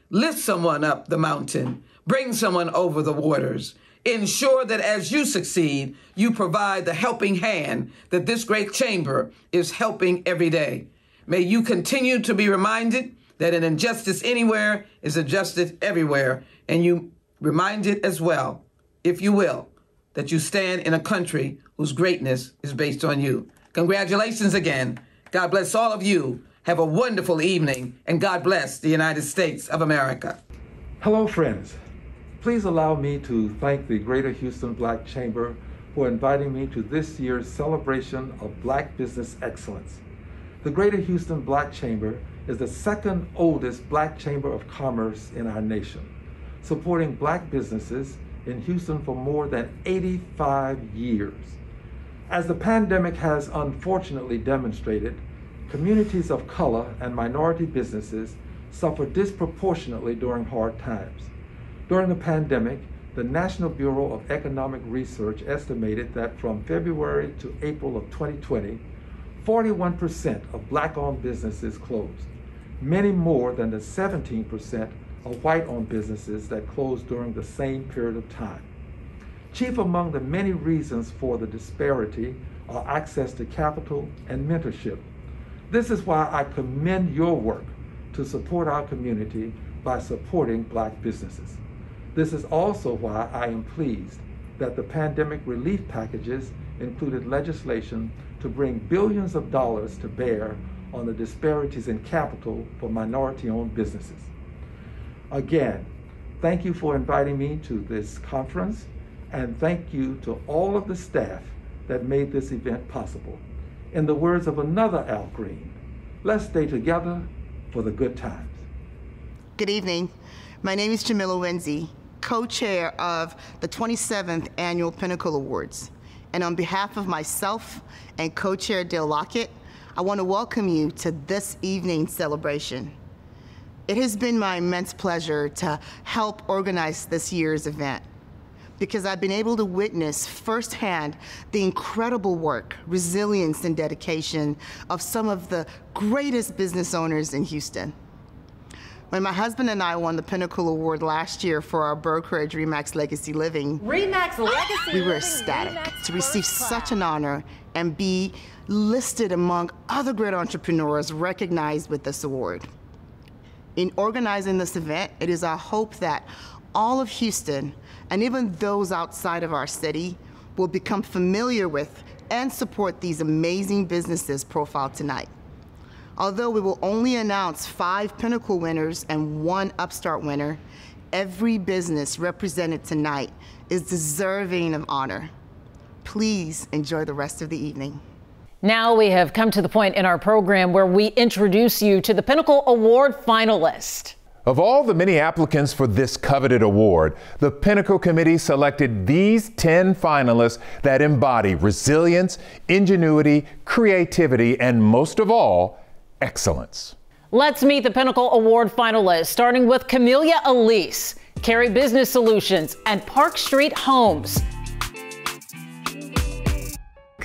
lift someone up the mountain, bring someone over the waters. Ensure that as you succeed, you provide the helping hand that this great chamber is helping every day. May you continue to be reminded that an injustice anywhere is injustice everywhere, and you reminded as well, if you will, that you stand in a country whose greatness is based on you. Congratulations again. God bless all of you. Have a wonderful evening, and God bless the United States of America. Hello, friends. Please allow me to thank the Greater Houston Black Chamber for inviting me to this year's celebration of Black business excellence. The Greater Houston Black Chamber is the second oldest Black Chamber of Commerce in our nation, supporting Black businesses in Houston for more than 85 years. As the pandemic has unfortunately demonstrated, communities of color and minority businesses suffer disproportionately during hard times. During the pandemic, the National Bureau of Economic Research estimated that from February to April of 2020, 41% of black owned businesses closed, many more than the 17% of white owned businesses that closed during the same period of time. Chief among the many reasons for the disparity are access to capital and mentorship. This is why I commend your work to support our community by supporting black businesses. This is also why I am pleased that the pandemic relief packages included legislation to bring billions of dollars to bear on the disparities in capital for minority owned businesses. Again, thank you for inviting me to this conference, and thank you to all of the staff that made this event possible. In the words of another Al Green, let's stay together for the good times. Good evening. My name is Jamila Wenzi, co-chair of the 27th Annual Pinnacle Awards. And on behalf of myself and co-chair Dale Lockett, I want to welcome you to this evening's celebration. It has been my immense pleasure to help organize this year's event because I've been able to witness firsthand the incredible work, resilience, and dedication of some of the greatest business owners in Houston. When my husband and I won the Pinnacle Award last year for our brokerage Remax Legacy Living, Remax Legacy we were ecstatic Remax to receive such an honor and be listed among other great entrepreneurs recognized with this award. In organizing this event, it is our hope that all of Houston and even those outside of our city will become familiar with and support these amazing businesses profiled tonight. Although we will only announce five Pinnacle winners and one Upstart winner, every business represented tonight is deserving of honor. Please enjoy the rest of the evening. Now we have come to the point in our program where we introduce you to the Pinnacle Award finalist. Of all the many applicants for this coveted award, the Pinnacle Committee selected these 10 finalists that embody resilience, ingenuity, creativity, and most of all, excellence. Let's meet the Pinnacle Award finalists, starting with Camellia Elise, Carey Business Solutions, and Park Street Homes.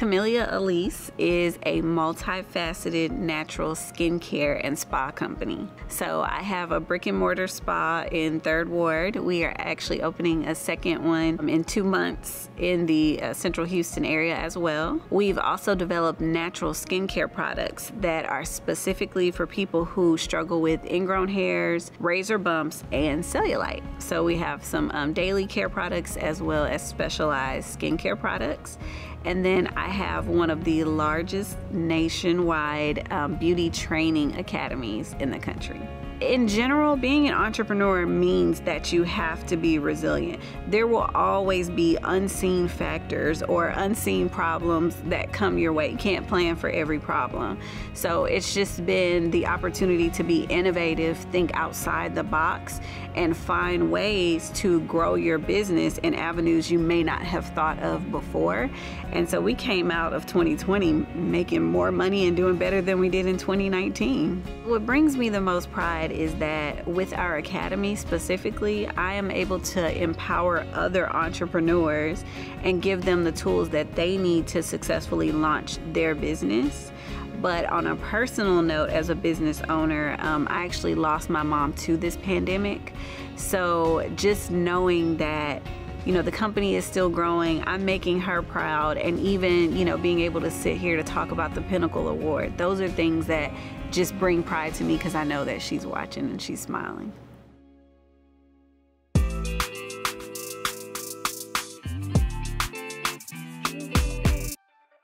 Camellia Elise is a multifaceted natural skincare and spa company. So I have a brick and mortar spa in Third Ward. We are actually opening a second one in two months in the uh, central Houston area as well. We've also developed natural skincare products that are specifically for people who struggle with ingrown hairs, razor bumps, and cellulite. So we have some um, daily care products as well as specialized skincare products. And then I have one of the largest nationwide um, beauty training academies in the country in general, being an entrepreneur means that you have to be resilient. There will always be unseen factors or unseen problems that come your way. You can't plan for every problem. So it's just been the opportunity to be innovative, think outside the box, and find ways to grow your business in avenues you may not have thought of before. And so we came out of 2020 making more money and doing better than we did in 2019. What brings me the most pride is that with our academy specifically, I am able to empower other entrepreneurs and give them the tools that they need to successfully launch their business. But on a personal note, as a business owner, um, I actually lost my mom to this pandemic. So just knowing that you know the company is still growing i'm making her proud and even you know being able to sit here to talk about the pinnacle award those are things that just bring pride to me because I know that she's watching and she's smiling.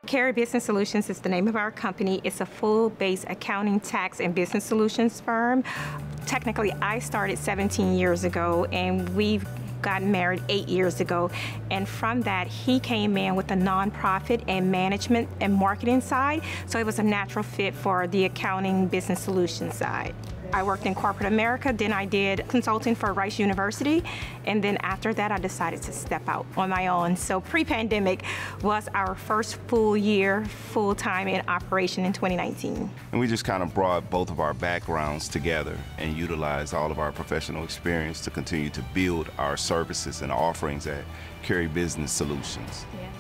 Carey Business Solutions is the name of our company. It's a full-base accounting, tax, and business solutions firm. Technically, I started 17 years ago, and we've got married eight years ago. And from that, he came in with the nonprofit and management and marketing side. So it was a natural fit for the accounting business solution side. I worked in corporate America, then I did consulting for Rice University, and then after that I decided to step out on my own. So pre-pandemic was our first full year, full-time in operation in 2019. And we just kind of brought both of our backgrounds together and utilized all of our professional experience to continue to build our services and offerings at Carey Business Solutions. Yeah.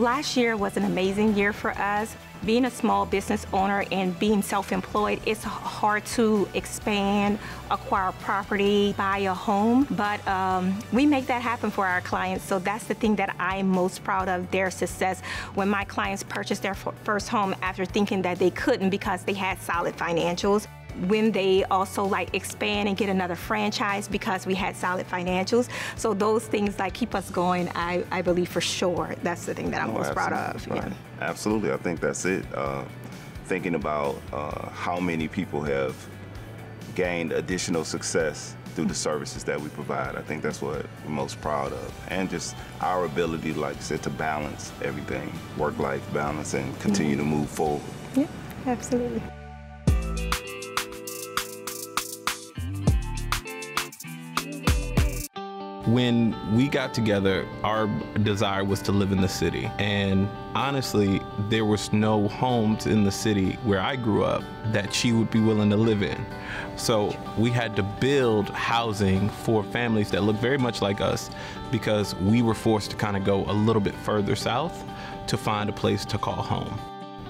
Last year was an amazing year for us. Being a small business owner and being self-employed, it's hard to expand, acquire property, buy a home, but um, we make that happen for our clients. So that's the thing that I'm most proud of, their success. When my clients purchased their first home after thinking that they couldn't because they had solid financials when they also like expand and get another franchise because we had solid financials. So those things like keep us going, I, I believe for sure. That's the thing that I'm oh, most proud of. Right. Yeah. Absolutely, I think that's it. Uh, thinking about uh, how many people have gained additional success through the services that we provide. I think that's what we're most proud of. And just our ability, like I said, to balance everything, work-life balance and continue mm -hmm. to move forward. Yeah, absolutely. When we got together, our desire was to live in the city. And honestly, there was no homes in the city where I grew up that she would be willing to live in. So we had to build housing for families that look very much like us because we were forced to kind of go a little bit further south to find a place to call home.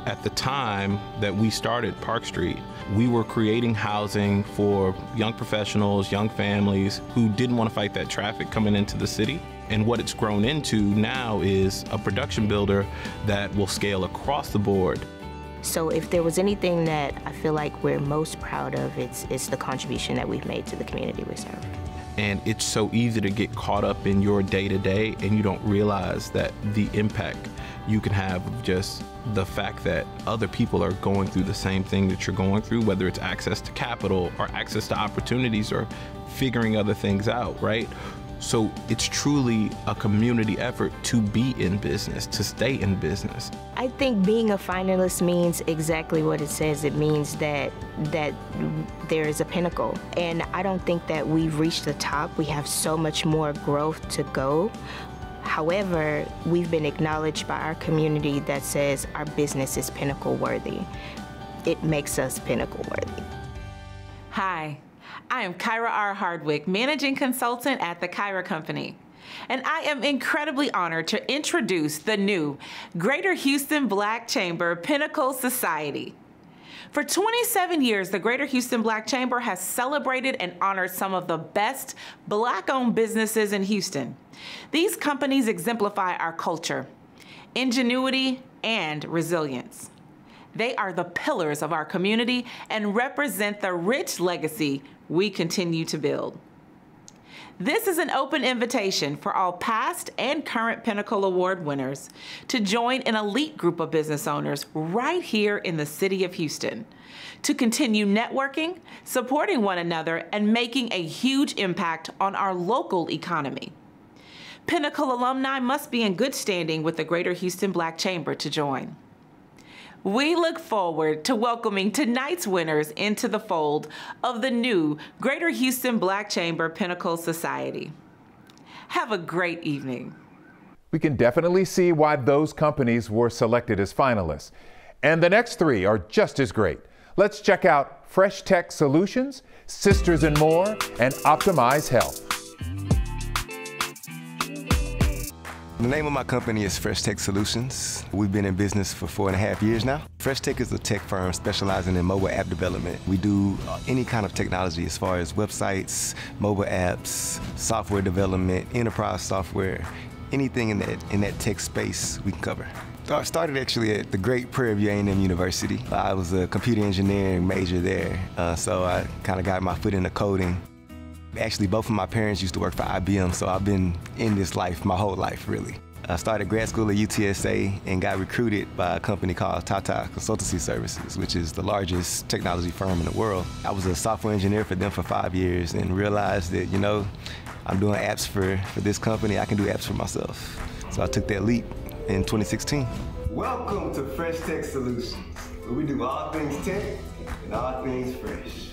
At the time that we started Park Street, we were creating housing for young professionals, young families who didn't want to fight that traffic coming into the city. And what it's grown into now is a production builder that will scale across the board. So if there was anything that I feel like we're most proud of, it's, it's the contribution that we've made to the community we serve. And it's so easy to get caught up in your day to day and you don't realize that the impact you can have just the fact that other people are going through the same thing that you're going through, whether it's access to capital or access to opportunities or figuring other things out, right? So it's truly a community effort to be in business, to stay in business. I think being a finalist means exactly what it says. It means that that there is a pinnacle. And I don't think that we've reached the top. We have so much more growth to go. However, we've been acknowledged by our community that says our business is pinnacle worthy. It makes us pinnacle worthy. Hi, I am Kyra R. Hardwick, Managing Consultant at the Kyra Company. And I am incredibly honored to introduce the new Greater Houston Black Chamber Pinnacle Society. For 27 years, the Greater Houston Black Chamber has celebrated and honored some of the best black owned businesses in Houston. These companies exemplify our culture, ingenuity, and resilience. They are the pillars of our community and represent the rich legacy we continue to build. This is an open invitation for all past and current Pinnacle Award winners to join an elite group of business owners right here in the city of Houston to continue networking, supporting one another, and making a huge impact on our local economy. Pinnacle alumni must be in good standing with the Greater Houston Black Chamber to join. We look forward to welcoming tonight's winners into the fold of the new Greater Houston Black Chamber Pinnacle Society. Have a great evening. We can definitely see why those companies were selected as finalists. And the next three are just as great. Let's check out Fresh Tech Solutions, Sisters and More, and Optimize Health. The name of my company is Fresh Tech Solutions. We've been in business for four and a half years now. Fresh Tech is a tech firm specializing in mobile app development. We do any kind of technology as far as websites, mobile apps, software development, enterprise software, anything in that in that tech space we can cover. I started actually at the great Prairie View A&M University. I was a computer engineering major there, uh, so I kind of got my foot into coding. Actually, both of my parents used to work for IBM, so I've been in this life my whole life, really. I started grad school at UTSA and got recruited by a company called Tata Consultancy Services, which is the largest technology firm in the world. I was a software engineer for them for five years and realized that, you know, I'm doing apps for, for this company, I can do apps for myself. So I took that leap in 2016. Welcome to Fresh Tech Solutions, where we do all things tech and all things fresh.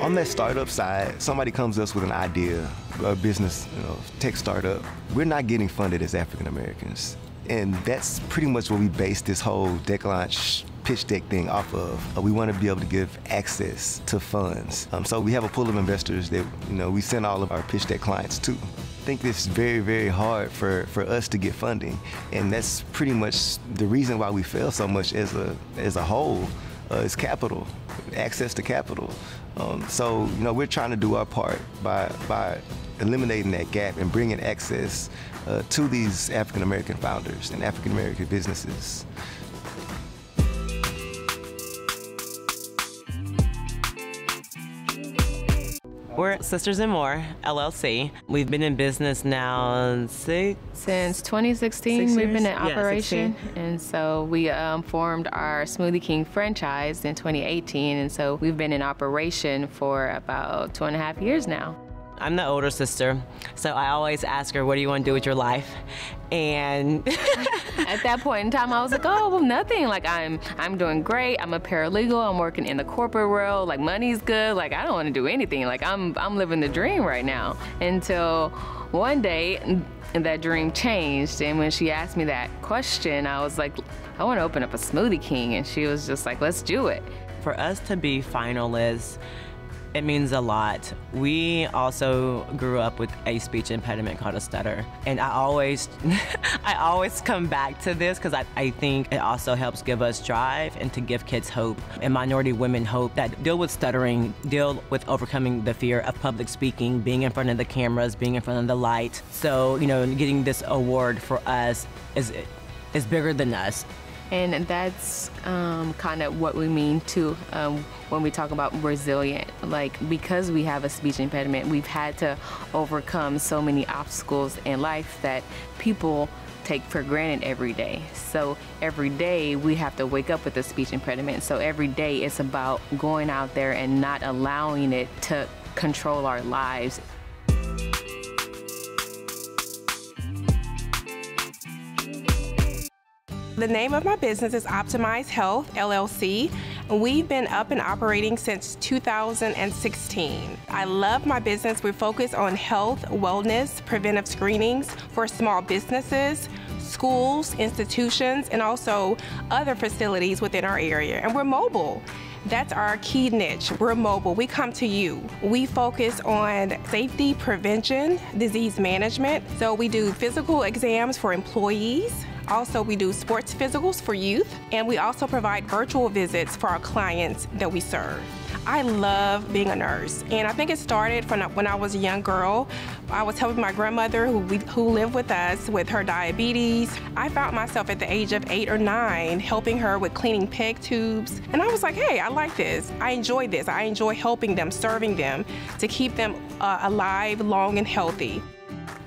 On that startup side, somebody comes to us with an idea, a business, you know, tech startup. We're not getting funded as African Americans. And that's pretty much what we base this whole deck launch pitch deck thing off of. Uh, we want to be able to give access to funds. Um, so we have a pool of investors that you know we send all of our pitch deck clients to. I think it's very, very hard for, for us to get funding. And that's pretty much the reason why we fail so much as a, as a whole uh, is capital, access to capital. Um, so, you know, we're trying to do our part by, by eliminating that gap and bringing access uh, to these African American founders and African American businesses. We're Sisters and More LLC. We've been in business now six since 2016. Six we've been in years? Yeah, operation, and so we um, formed our Smoothie King franchise in 2018, and so we've been in operation for about two and a half years now. I'm the older sister, so I always ask her, "What do you want to do with your life?" And At that point in time, I was like, oh, well, nothing. Like I'm, I'm doing great. I'm a paralegal. I'm working in the corporate world. Like money's good. Like I don't want to do anything. Like I'm, I'm living the dream right now. Until one day, that dream changed. And when she asked me that question, I was like, I want to open up a Smoothie King. And she was just like, let's do it. for us to be finalists, it means a lot. We also grew up with a speech impediment called a stutter. And I always I always come back to this because I, I think it also helps give us drive and to give kids hope and minority women hope that deal with stuttering, deal with overcoming the fear of public speaking, being in front of the cameras, being in front of the light. So, you know, getting this award for us is is bigger than us. And that's um, kind of what we mean too um, when we talk about resilient. Like, because we have a speech impediment, we've had to overcome so many obstacles in life that people take for granted every day. So every day we have to wake up with a speech impediment. So every day it's about going out there and not allowing it to control our lives. The name of my business is Optimize Health LLC. We've been up and operating since 2016. I love my business. We're focused on health, wellness, preventive screenings for small businesses, schools, institutions, and also other facilities within our area. And we're mobile. That's our key niche. We're mobile. We come to you. We focus on safety, prevention, disease management. So we do physical exams for employees. Also, we do sports physicals for youth, and we also provide virtual visits for our clients that we serve. I love being a nurse, and I think it started from when I was a young girl. I was helping my grandmother who, we, who lived with us with her diabetes. I found myself at the age of eight or nine helping her with cleaning peg tubes, and I was like, hey, I like this. I enjoy this. I enjoy helping them, serving them to keep them uh, alive, long, and healthy.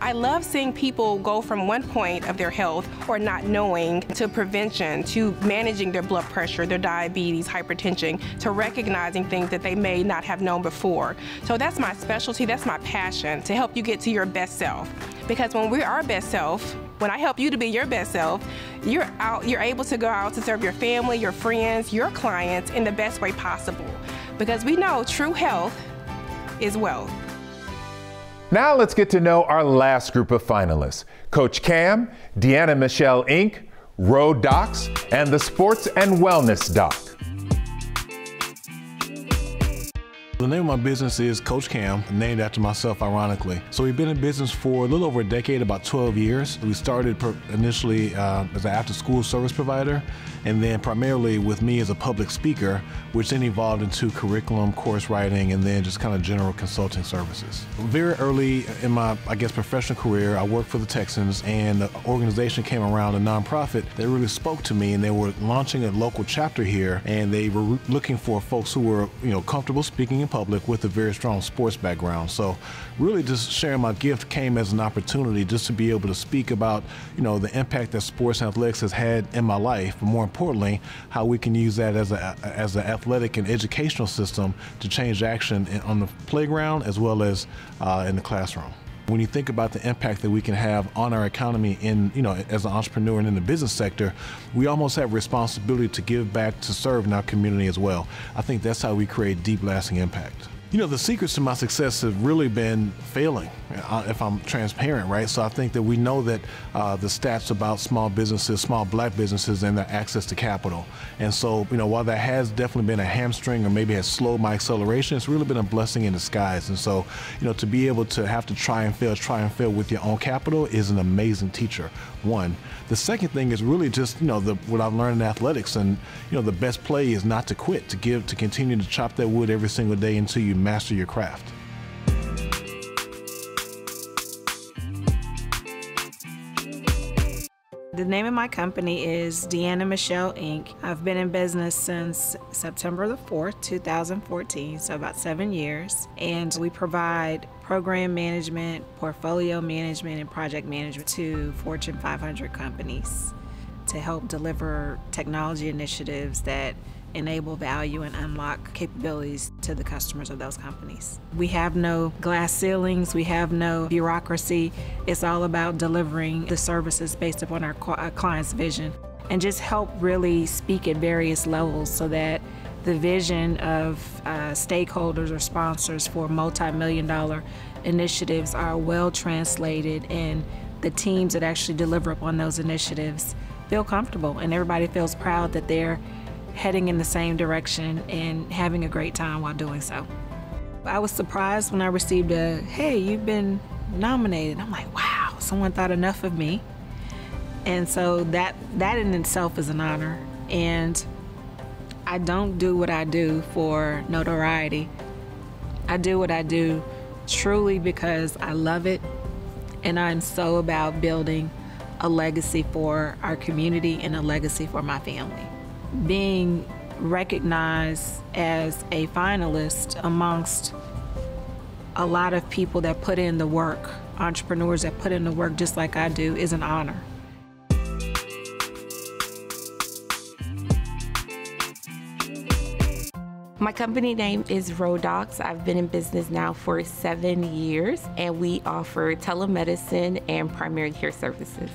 I love seeing people go from one point of their health or not knowing to prevention, to managing their blood pressure, their diabetes, hypertension, to recognizing things that they may not have known before. So that's my specialty, that's my passion, to help you get to your best self. Because when we're our best self, when I help you to be your best self, you're out, you're able to go out to serve your family, your friends, your clients in the best way possible. Because we know true health is wealth. Now let's get to know our last group of finalists Coach Cam, Deanna Michelle Inc., Road Docs, and the Sports and Wellness Doc. The name of my business is Coach Cam, named after myself, ironically. So we've been in business for a little over a decade, about 12 years. We started initially uh, as an after-school service provider, and then primarily with me as a public speaker, which then evolved into curriculum, course writing, and then just kind of general consulting services. Very early in my, I guess, professional career, I worked for the Texans, and the organization came around, a nonprofit, that really spoke to me, and they were launching a local chapter here, and they were looking for folks who were, you know, comfortable speaking in public with a very strong sports background. So really just sharing my gift came as an opportunity just to be able to speak about, you know, the impact that sports and athletics has had in my life, but more importantly, how we can use that as a as an athletic and educational system to change action on the playground as well as uh, in the classroom. When you think about the impact that we can have on our economy in you know as an entrepreneur and in the business sector we almost have responsibility to give back to serve in our community as well. I think that's how we create deep lasting impact you know, the secrets to my success have really been failing, uh, if I'm transparent, right? So I think that we know that uh, the stats about small businesses, small black businesses, and their access to capital. And so, you know, while that has definitely been a hamstring or maybe has slowed my acceleration, it's really been a blessing in disguise. And so, you know, to be able to have to try and fail, try and fail with your own capital is an amazing teacher, one. The second thing is really just, you know, the, what I've learned in athletics. And, you know, the best play is not to quit, to give, to continue to chop that wood every single day until you master your craft. The name of my company is Deanna Michelle Inc. I've been in business since September the 4th, 2014, so about seven years. And we provide program management, portfolio management, and project management to Fortune 500 companies to help deliver technology initiatives that enable value and unlock capabilities to the customers of those companies. We have no glass ceilings, we have no bureaucracy. It's all about delivering the services based upon our, client's vision and just help really speak at various levels so that the vision of uh, stakeholders or sponsors for multi-million dollar initiatives are well translated and the teams that actually deliver upon those initiatives feel comfortable and everybody feels proud that they're heading in the same direction and having a great time while doing so. I was surprised when I received a, hey, you've been nominated. I'm like, wow, someone thought enough of me. And so that that in itself is an honor. And I don't do what I do for notoriety. I do what I do truly because I love it and I'm so about building a legacy for our community and a legacy for my family. Being recognized as a finalist amongst a lot of people that put in the work, entrepreneurs that put in the work just like I do, is an honor. My company name is Rodox. I've been in business now for seven years, and we offer telemedicine and primary care services.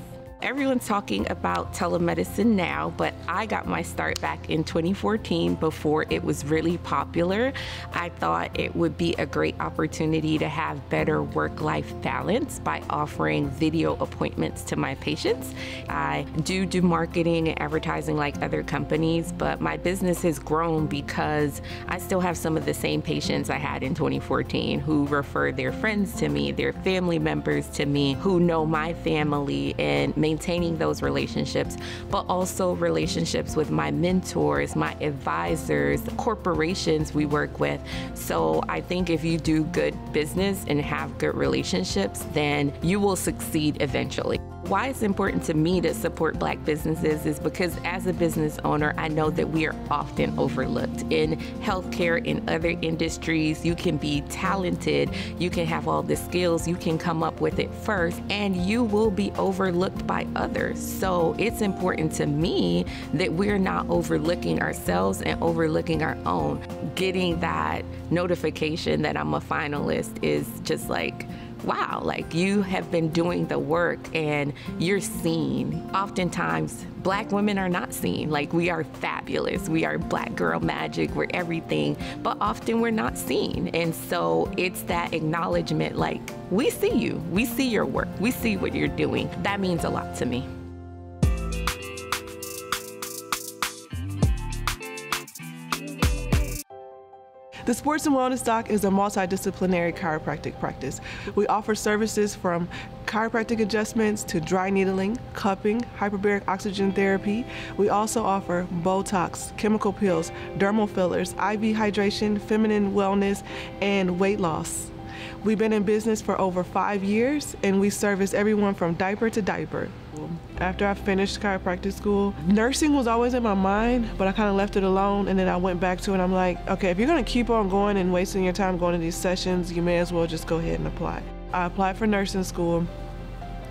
Everyone's talking about telemedicine now, but I got my start back in 2014 before it was really popular. I thought it would be a great opportunity to have better work life balance by offering video appointments to my patients. I do do marketing and advertising like other companies, but my business has grown because I still have some of the same patients I had in 2014 who refer their friends to me, their family members to me, who know my family and maintaining those relationships, but also relationships with my mentors, my advisors, corporations we work with. So I think if you do good business and have good relationships, then you will succeed eventually. Why it's important to me to support black businesses is because as a business owner, I know that we are often overlooked. In healthcare, in other industries, you can be talented, you can have all the skills, you can come up with it first, and you will be overlooked by others. So it's important to me that we're not overlooking ourselves and overlooking our own. Getting that notification that I'm a finalist is just like, wow, like you have been doing the work and you're seen. Oftentimes, black women are not seen. Like we are fabulous. We are black girl magic. We're everything, but often we're not seen. And so it's that acknowledgement like, we see you, we see your work, we see what you're doing. That means a lot to me. The Sports and Wellness Doc is a multidisciplinary chiropractic practice. We offer services from chiropractic adjustments to dry needling, cupping, hyperbaric oxygen therapy. We also offer Botox, chemical peels, dermal fillers, IV hydration, feminine wellness, and weight loss. We've been in business for over five years and we service everyone from diaper to diaper. After I finished chiropractic school, nursing was always in my mind, but I kind of left it alone and then I went back to it. I'm like, okay, if you're gonna keep on going and wasting your time going to these sessions, you may as well just go ahead and apply. I applied for nursing school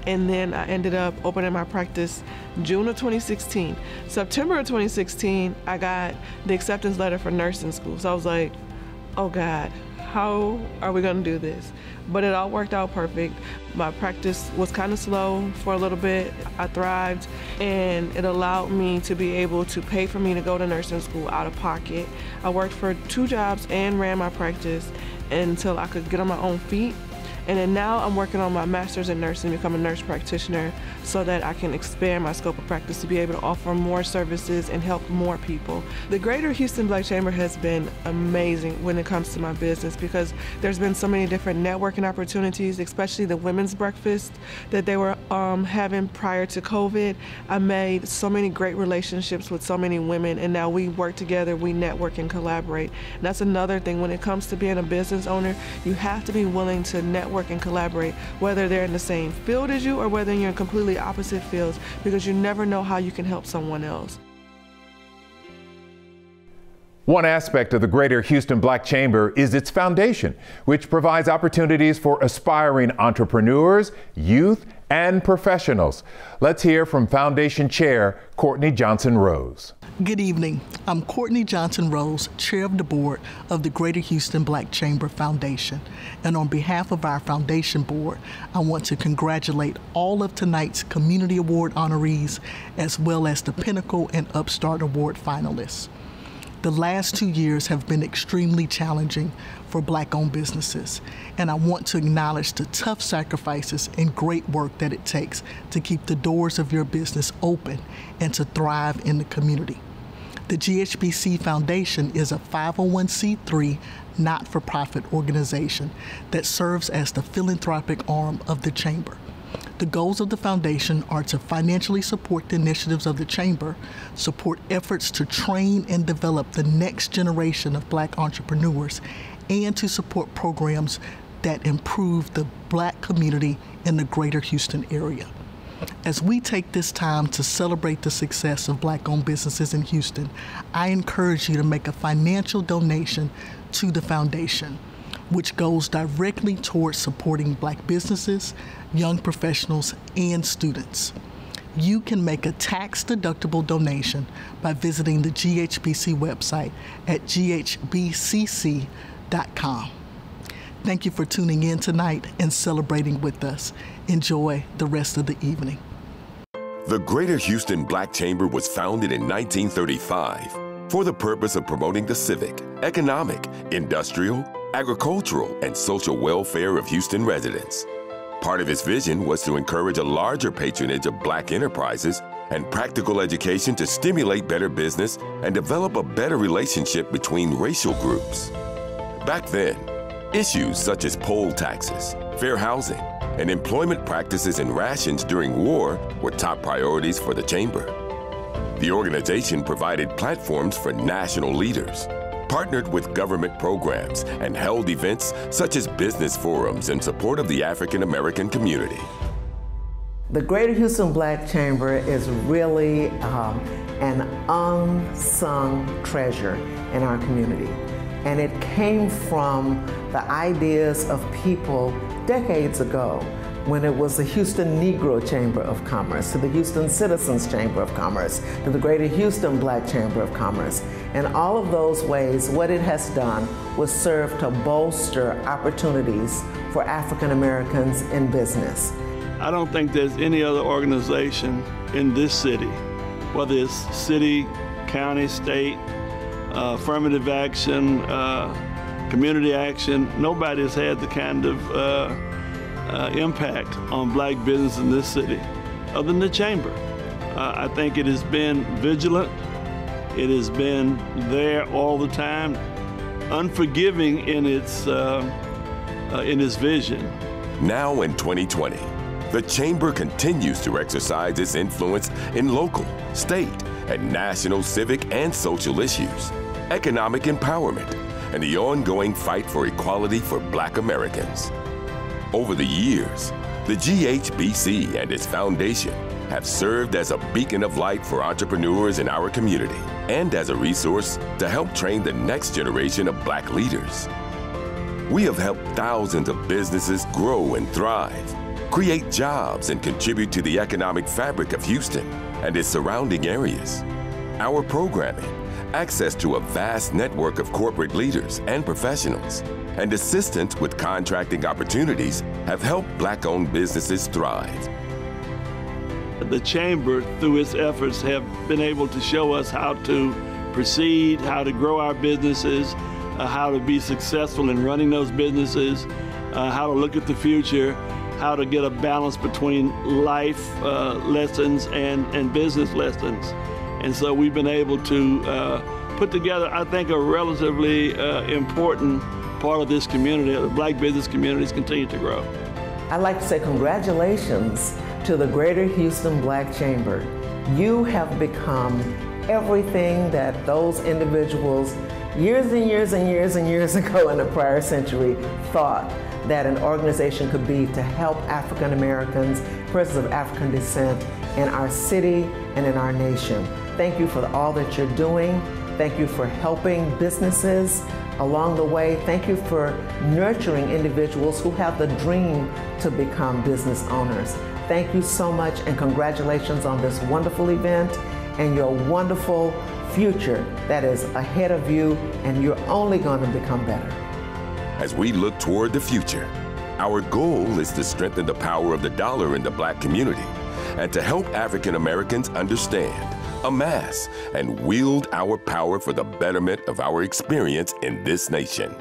and then I ended up opening my practice June of 2016. September of 2016, I got the acceptance letter for nursing school. So I was like, oh God, how are we gonna do this? But it all worked out perfect. My practice was kind of slow for a little bit. I thrived and it allowed me to be able to pay for me to go to nursing school out of pocket. I worked for two jobs and ran my practice until I could get on my own feet and then now I'm working on my master's in nursing, become a nurse practitioner, so that I can expand my scope of practice to be able to offer more services and help more people. The Greater Houston Black Chamber has been amazing when it comes to my business because there's been so many different networking opportunities, especially the women's breakfast that they were um, having prior to COVID. I made so many great relationships with so many women, and now we work together, we network and collaborate. And that's another thing when it comes to being a business owner, you have to be willing to network and collaborate, whether they're in the same field as you or whether you're in completely opposite fields, because you never know how you can help someone else. One aspect of the Greater Houston Black Chamber is its foundation, which provides opportunities for aspiring entrepreneurs, youth, and professionals. Let's hear from Foundation Chair Courtney Johnson Rose. Good evening. I'm Courtney Johnson Rose, Chair of the Board of the Greater Houston Black Chamber Foundation. And on behalf of our Foundation Board, I want to congratulate all of tonight's Community Award honorees, as well as the Pinnacle and Upstart Award finalists. The last two years have been extremely challenging for black owned businesses, and I want to acknowledge the tough sacrifices and great work that it takes to keep the doors of your business open and to thrive in the community. The GHBC Foundation is a 501c3 not for profit organization that serves as the philanthropic arm of the Chamber. The goals of the foundation are to financially support the initiatives of the Chamber, support efforts to train and develop the next generation of black entrepreneurs, and to support programs that improve the black community in the greater Houston area. As we take this time to celebrate the success of black owned businesses in Houston, I encourage you to make a financial donation to the foundation, which goes directly towards supporting black businesses, young professionals, and students. You can make a tax deductible donation by visiting the GHBC website at ghbcc.com. Thank you for tuning in tonight and celebrating with us. Enjoy the rest of the evening. The Greater Houston Black Chamber was founded in 1935 for the purpose of promoting the civic, economic, industrial, agricultural, and social welfare of Houston residents. Part of its vision was to encourage a larger patronage of black enterprises and practical education to stimulate better business and develop a better relationship between racial groups. Back then, issues such as poll taxes, fair housing, and employment practices and rations during war were top priorities for the Chamber. The organization provided platforms for national leaders, partnered with government programs, and held events such as business forums in support of the African American community. The Greater Houston Black Chamber is really um, an unsung treasure in our community. And it came from the ideas of people decades ago when it was the Houston Negro Chamber of Commerce, to the Houston Citizens Chamber of Commerce, to the Greater Houston Black Chamber of Commerce. And all of those ways, what it has done was serve to bolster opportunities for African Americans in business. I don't think there's any other organization in this city, whether it's city, county, state, uh, affirmative action, uh, community action, nobody has had the kind of uh, uh, impact on black business in this city other than the chamber. Uh, I think it has been vigilant. It has been there all the time, unforgiving in its, in its vision. Now in 2020, the Chamber continues to exercise its influence in local, state, and national civic and social issues, economic empowerment, and the ongoing fight for equality for black Americans. Over the years, the GHBC and its foundation have served as a beacon of light for entrepreneurs in our community and as a resource to help train the next generation of black leaders. We have helped thousands of businesses grow and thrive, create jobs, and contribute to the economic fabric of Houston and its surrounding areas. Our programming, access to a vast network of corporate leaders and professionals, and assistance with contracting opportunities have helped black owned businesses thrive. The Chamber, through its efforts, have been able to show us how to proceed, how to grow our businesses, uh, how to be successful in running those businesses, uh, how to look at the future, how to get a balance between life uh, lessons and, and business lessons. And so we've been able to uh, put together, I think, a relatively uh, important part of this community, the black business communities continue to grow. I'd like to say congratulations to the Greater Houston Black Chamber. You have become everything that those individuals years and years and years and years ago in the prior century thought that an organization could be to help African Americans, persons of African descent in our city and in our nation. Thank you for all that you're doing. Thank you for helping businesses along the way. Thank you for nurturing individuals who have the dream to become business owners. Thank you so much and congratulations on this wonderful event and your wonderful future that is ahead of you and you're only going to become better. As we look toward the future, our goal is to strengthen the power of the dollar in the black community and to help African Americans understand amass, and wield our power for the betterment of our experience in this nation.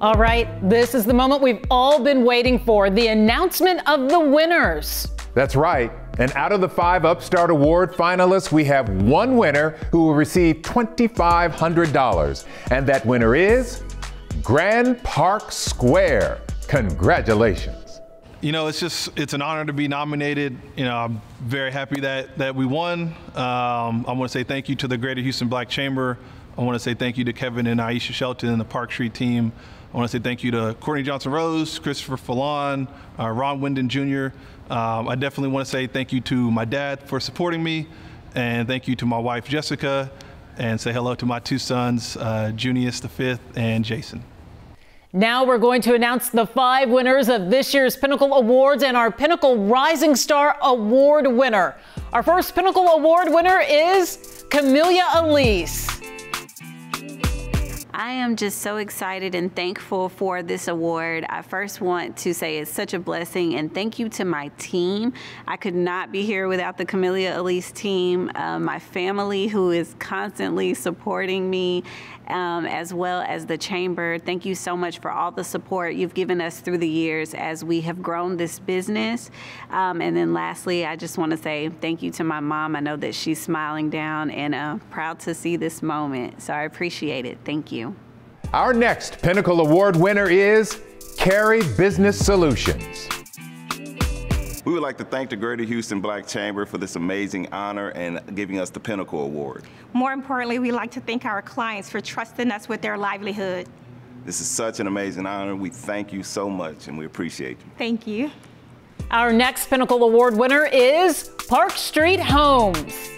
All right, this is the moment we've all been waiting for the announcement of the winners. That's right. And out of the five Upstart Award finalists, we have one winner who will receive $2,500. And that winner is Grand Park Square. Congratulations you know, it's just it's an honor to be nominated. You know, I'm very happy that that we won. Um, I want to say thank you to the Greater Houston Black Chamber. I want to say thank you to Kevin and Aisha Shelton and the Park Street team I want to say thank you to Courtney Johnson Rose, Christopher Fallon, uh, Ron Wyndon Jr. Um, I definitely want to say thank you to my dad for supporting me, and thank you to my wife Jessica, and say hello to my two sons, uh, Junius the fifth and Jason. Now we're going to announce the five winners of this year's Pinnacle Awards and our Pinnacle Rising Star Award winner. Our first Pinnacle Award winner is Camelia Elise. I am just so excited and thankful for this award. I first want to say it's such a blessing and thank you to my team. I could not be here without the Camelia Elise team, uh, my family who is constantly supporting me um, as well as the Chamber. Thank you so much for all the support you've given us through the years as we have grown this business. Um, and then lastly, I just want to say thank you to my mom. I know that she's smiling down and uh, proud to see this moment. So I appreciate it. Thank you. Our next Pinnacle Award winner is Carey Business Solutions. We would like to thank the Greater Houston Black Chamber for this amazing honor and giving us the Pinnacle Award. More importantly, we'd like to thank our clients for trusting us with their livelihood. This is such an amazing honor. We thank you so much and we appreciate you. Thank you. Our next Pinnacle Award winner is Park Street Homes.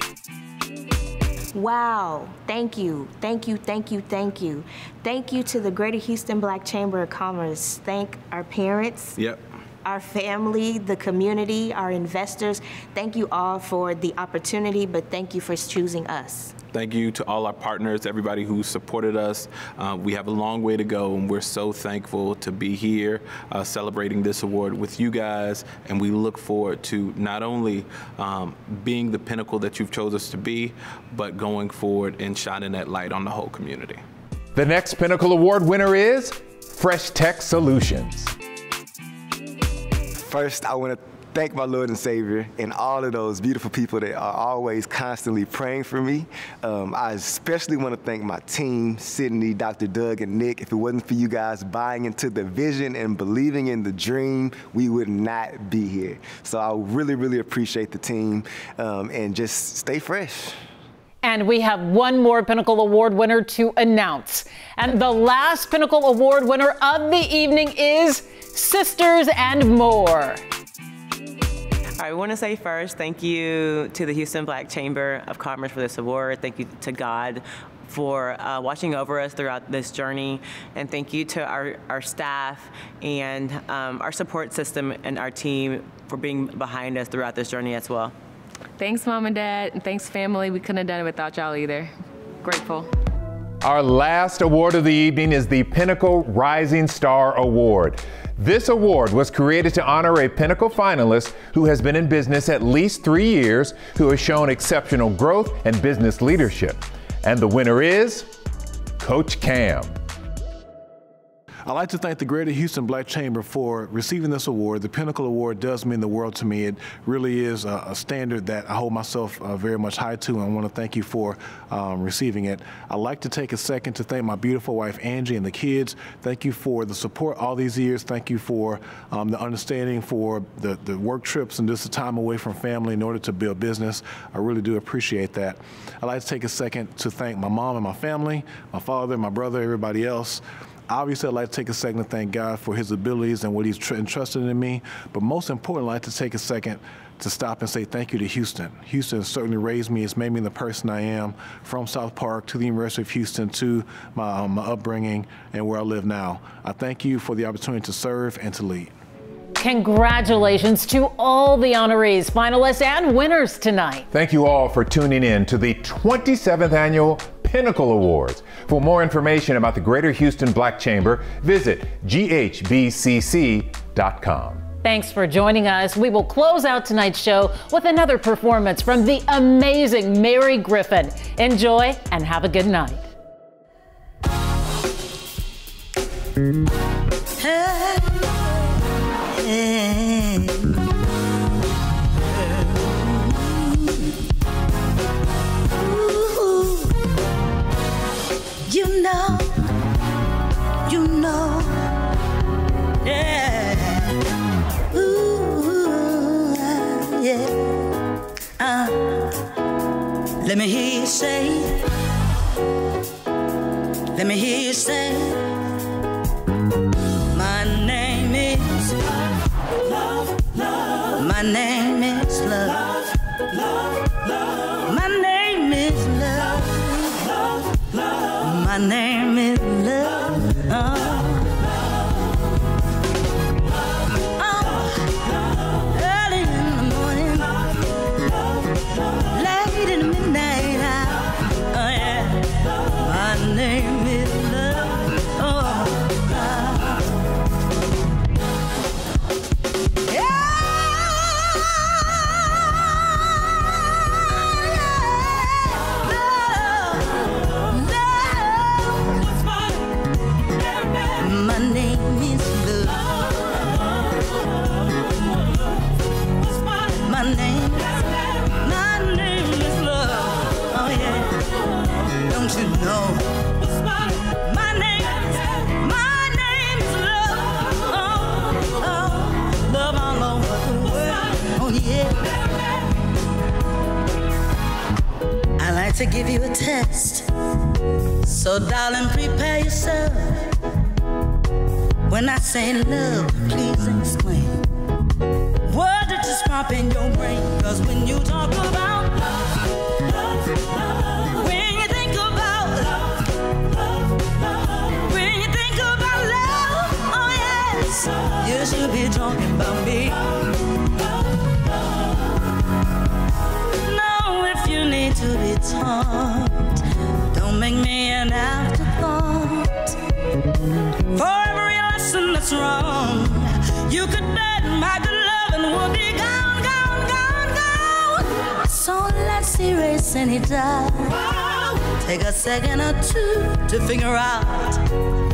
Wow. Thank you. Thank you. Thank you. Thank you. Thank you to the Greater Houston Black Chamber of Commerce. Thank our parents. Yep our family, the community, our investors. Thank you all for the opportunity, but thank you for choosing us. Thank you to all our partners, everybody who supported us. Uh, we have a long way to go, and we're so thankful to be here uh, celebrating this award with you guys. And we look forward to not only um, being the pinnacle that you've chosen us to be, but going forward and shining that light on the whole community. The next Pinnacle Award winner is Fresh Tech Solutions. First, I want to thank my Lord and Savior and all of those beautiful people that are always constantly praying for me. Um, I especially want to thank my team, Sydney, Dr. Doug, and Nick. If it wasn't for you guys buying into the vision and believing in the dream, we would not be here. So I really, really appreciate the team um, and just stay fresh. And we have one more Pinnacle Award winner to announce. And the last Pinnacle Award winner of the evening is Sisters and More. I want to say first, thank you to the Houston Black Chamber of Commerce for this award. Thank you to God for uh, watching over us throughout this journey. And thank you to our, our staff and um, our support system and our team for being behind us throughout this journey as well. Thanks, Mom and Dad, and thanks, family. We couldn't have done it without y'all either. Grateful. Our last award of the evening is the Pinnacle Rising Star Award. This award was created to honor a Pinnacle finalist who has been in business at least three years, who has shown exceptional growth and business leadership. And the winner is Coach Cam. I'd like to thank the Greater Houston Black Chamber for receiving this award. The Pinnacle Award does mean the world to me. It really is a, a standard that I hold myself uh, very much high to, and I want to thank you for um, receiving it. I'd like to take a second to thank my beautiful wife, Angie, and the kids. Thank you for the support all these years. Thank you for um, the understanding for the, the work trips and just the time away from family in order to build business. I really do appreciate that. I'd like to take a second to thank my mom and my family, my father, my brother, everybody else. Obviously, I'd like to take a second to thank God for his abilities and what he's tr- entrusted in me. But most importantly, I'd like to take a second to stop and say thank you to Houston. Houston certainly raised me. It's made me the person I am from South Park to the University of Houston to my, um, my upbringing and where I live now. I thank you for the opportunity to serve and to lead. Congratulations to all the honorees, finalists, and winners tonight. Thank you all for tuning in to the 27th Annual Pinnacle Awards. For more information about the Greater Houston Black Chamber, visit ghbcc.com. Thanks for joining us. We will close out tonight's show with another performance from the amazing Mary Griffin. Enjoy and have a good night. Let me hear you say. Let me hear you say. My name is love, love. My name is love. My name is love. My name is to give you a test, so darling, prepare yourself. When I say love, please explain. What did just pop in your brain? Cause when you talk about love, when you think about love, when you think about love, oh yes, you should be talking about me. Taught, don't make me an afterthought. For every lesson that's wrong, you could bet my good loving will be gone, gone, gone, gone. So let's erase any doubt. Take a second or two to figure out.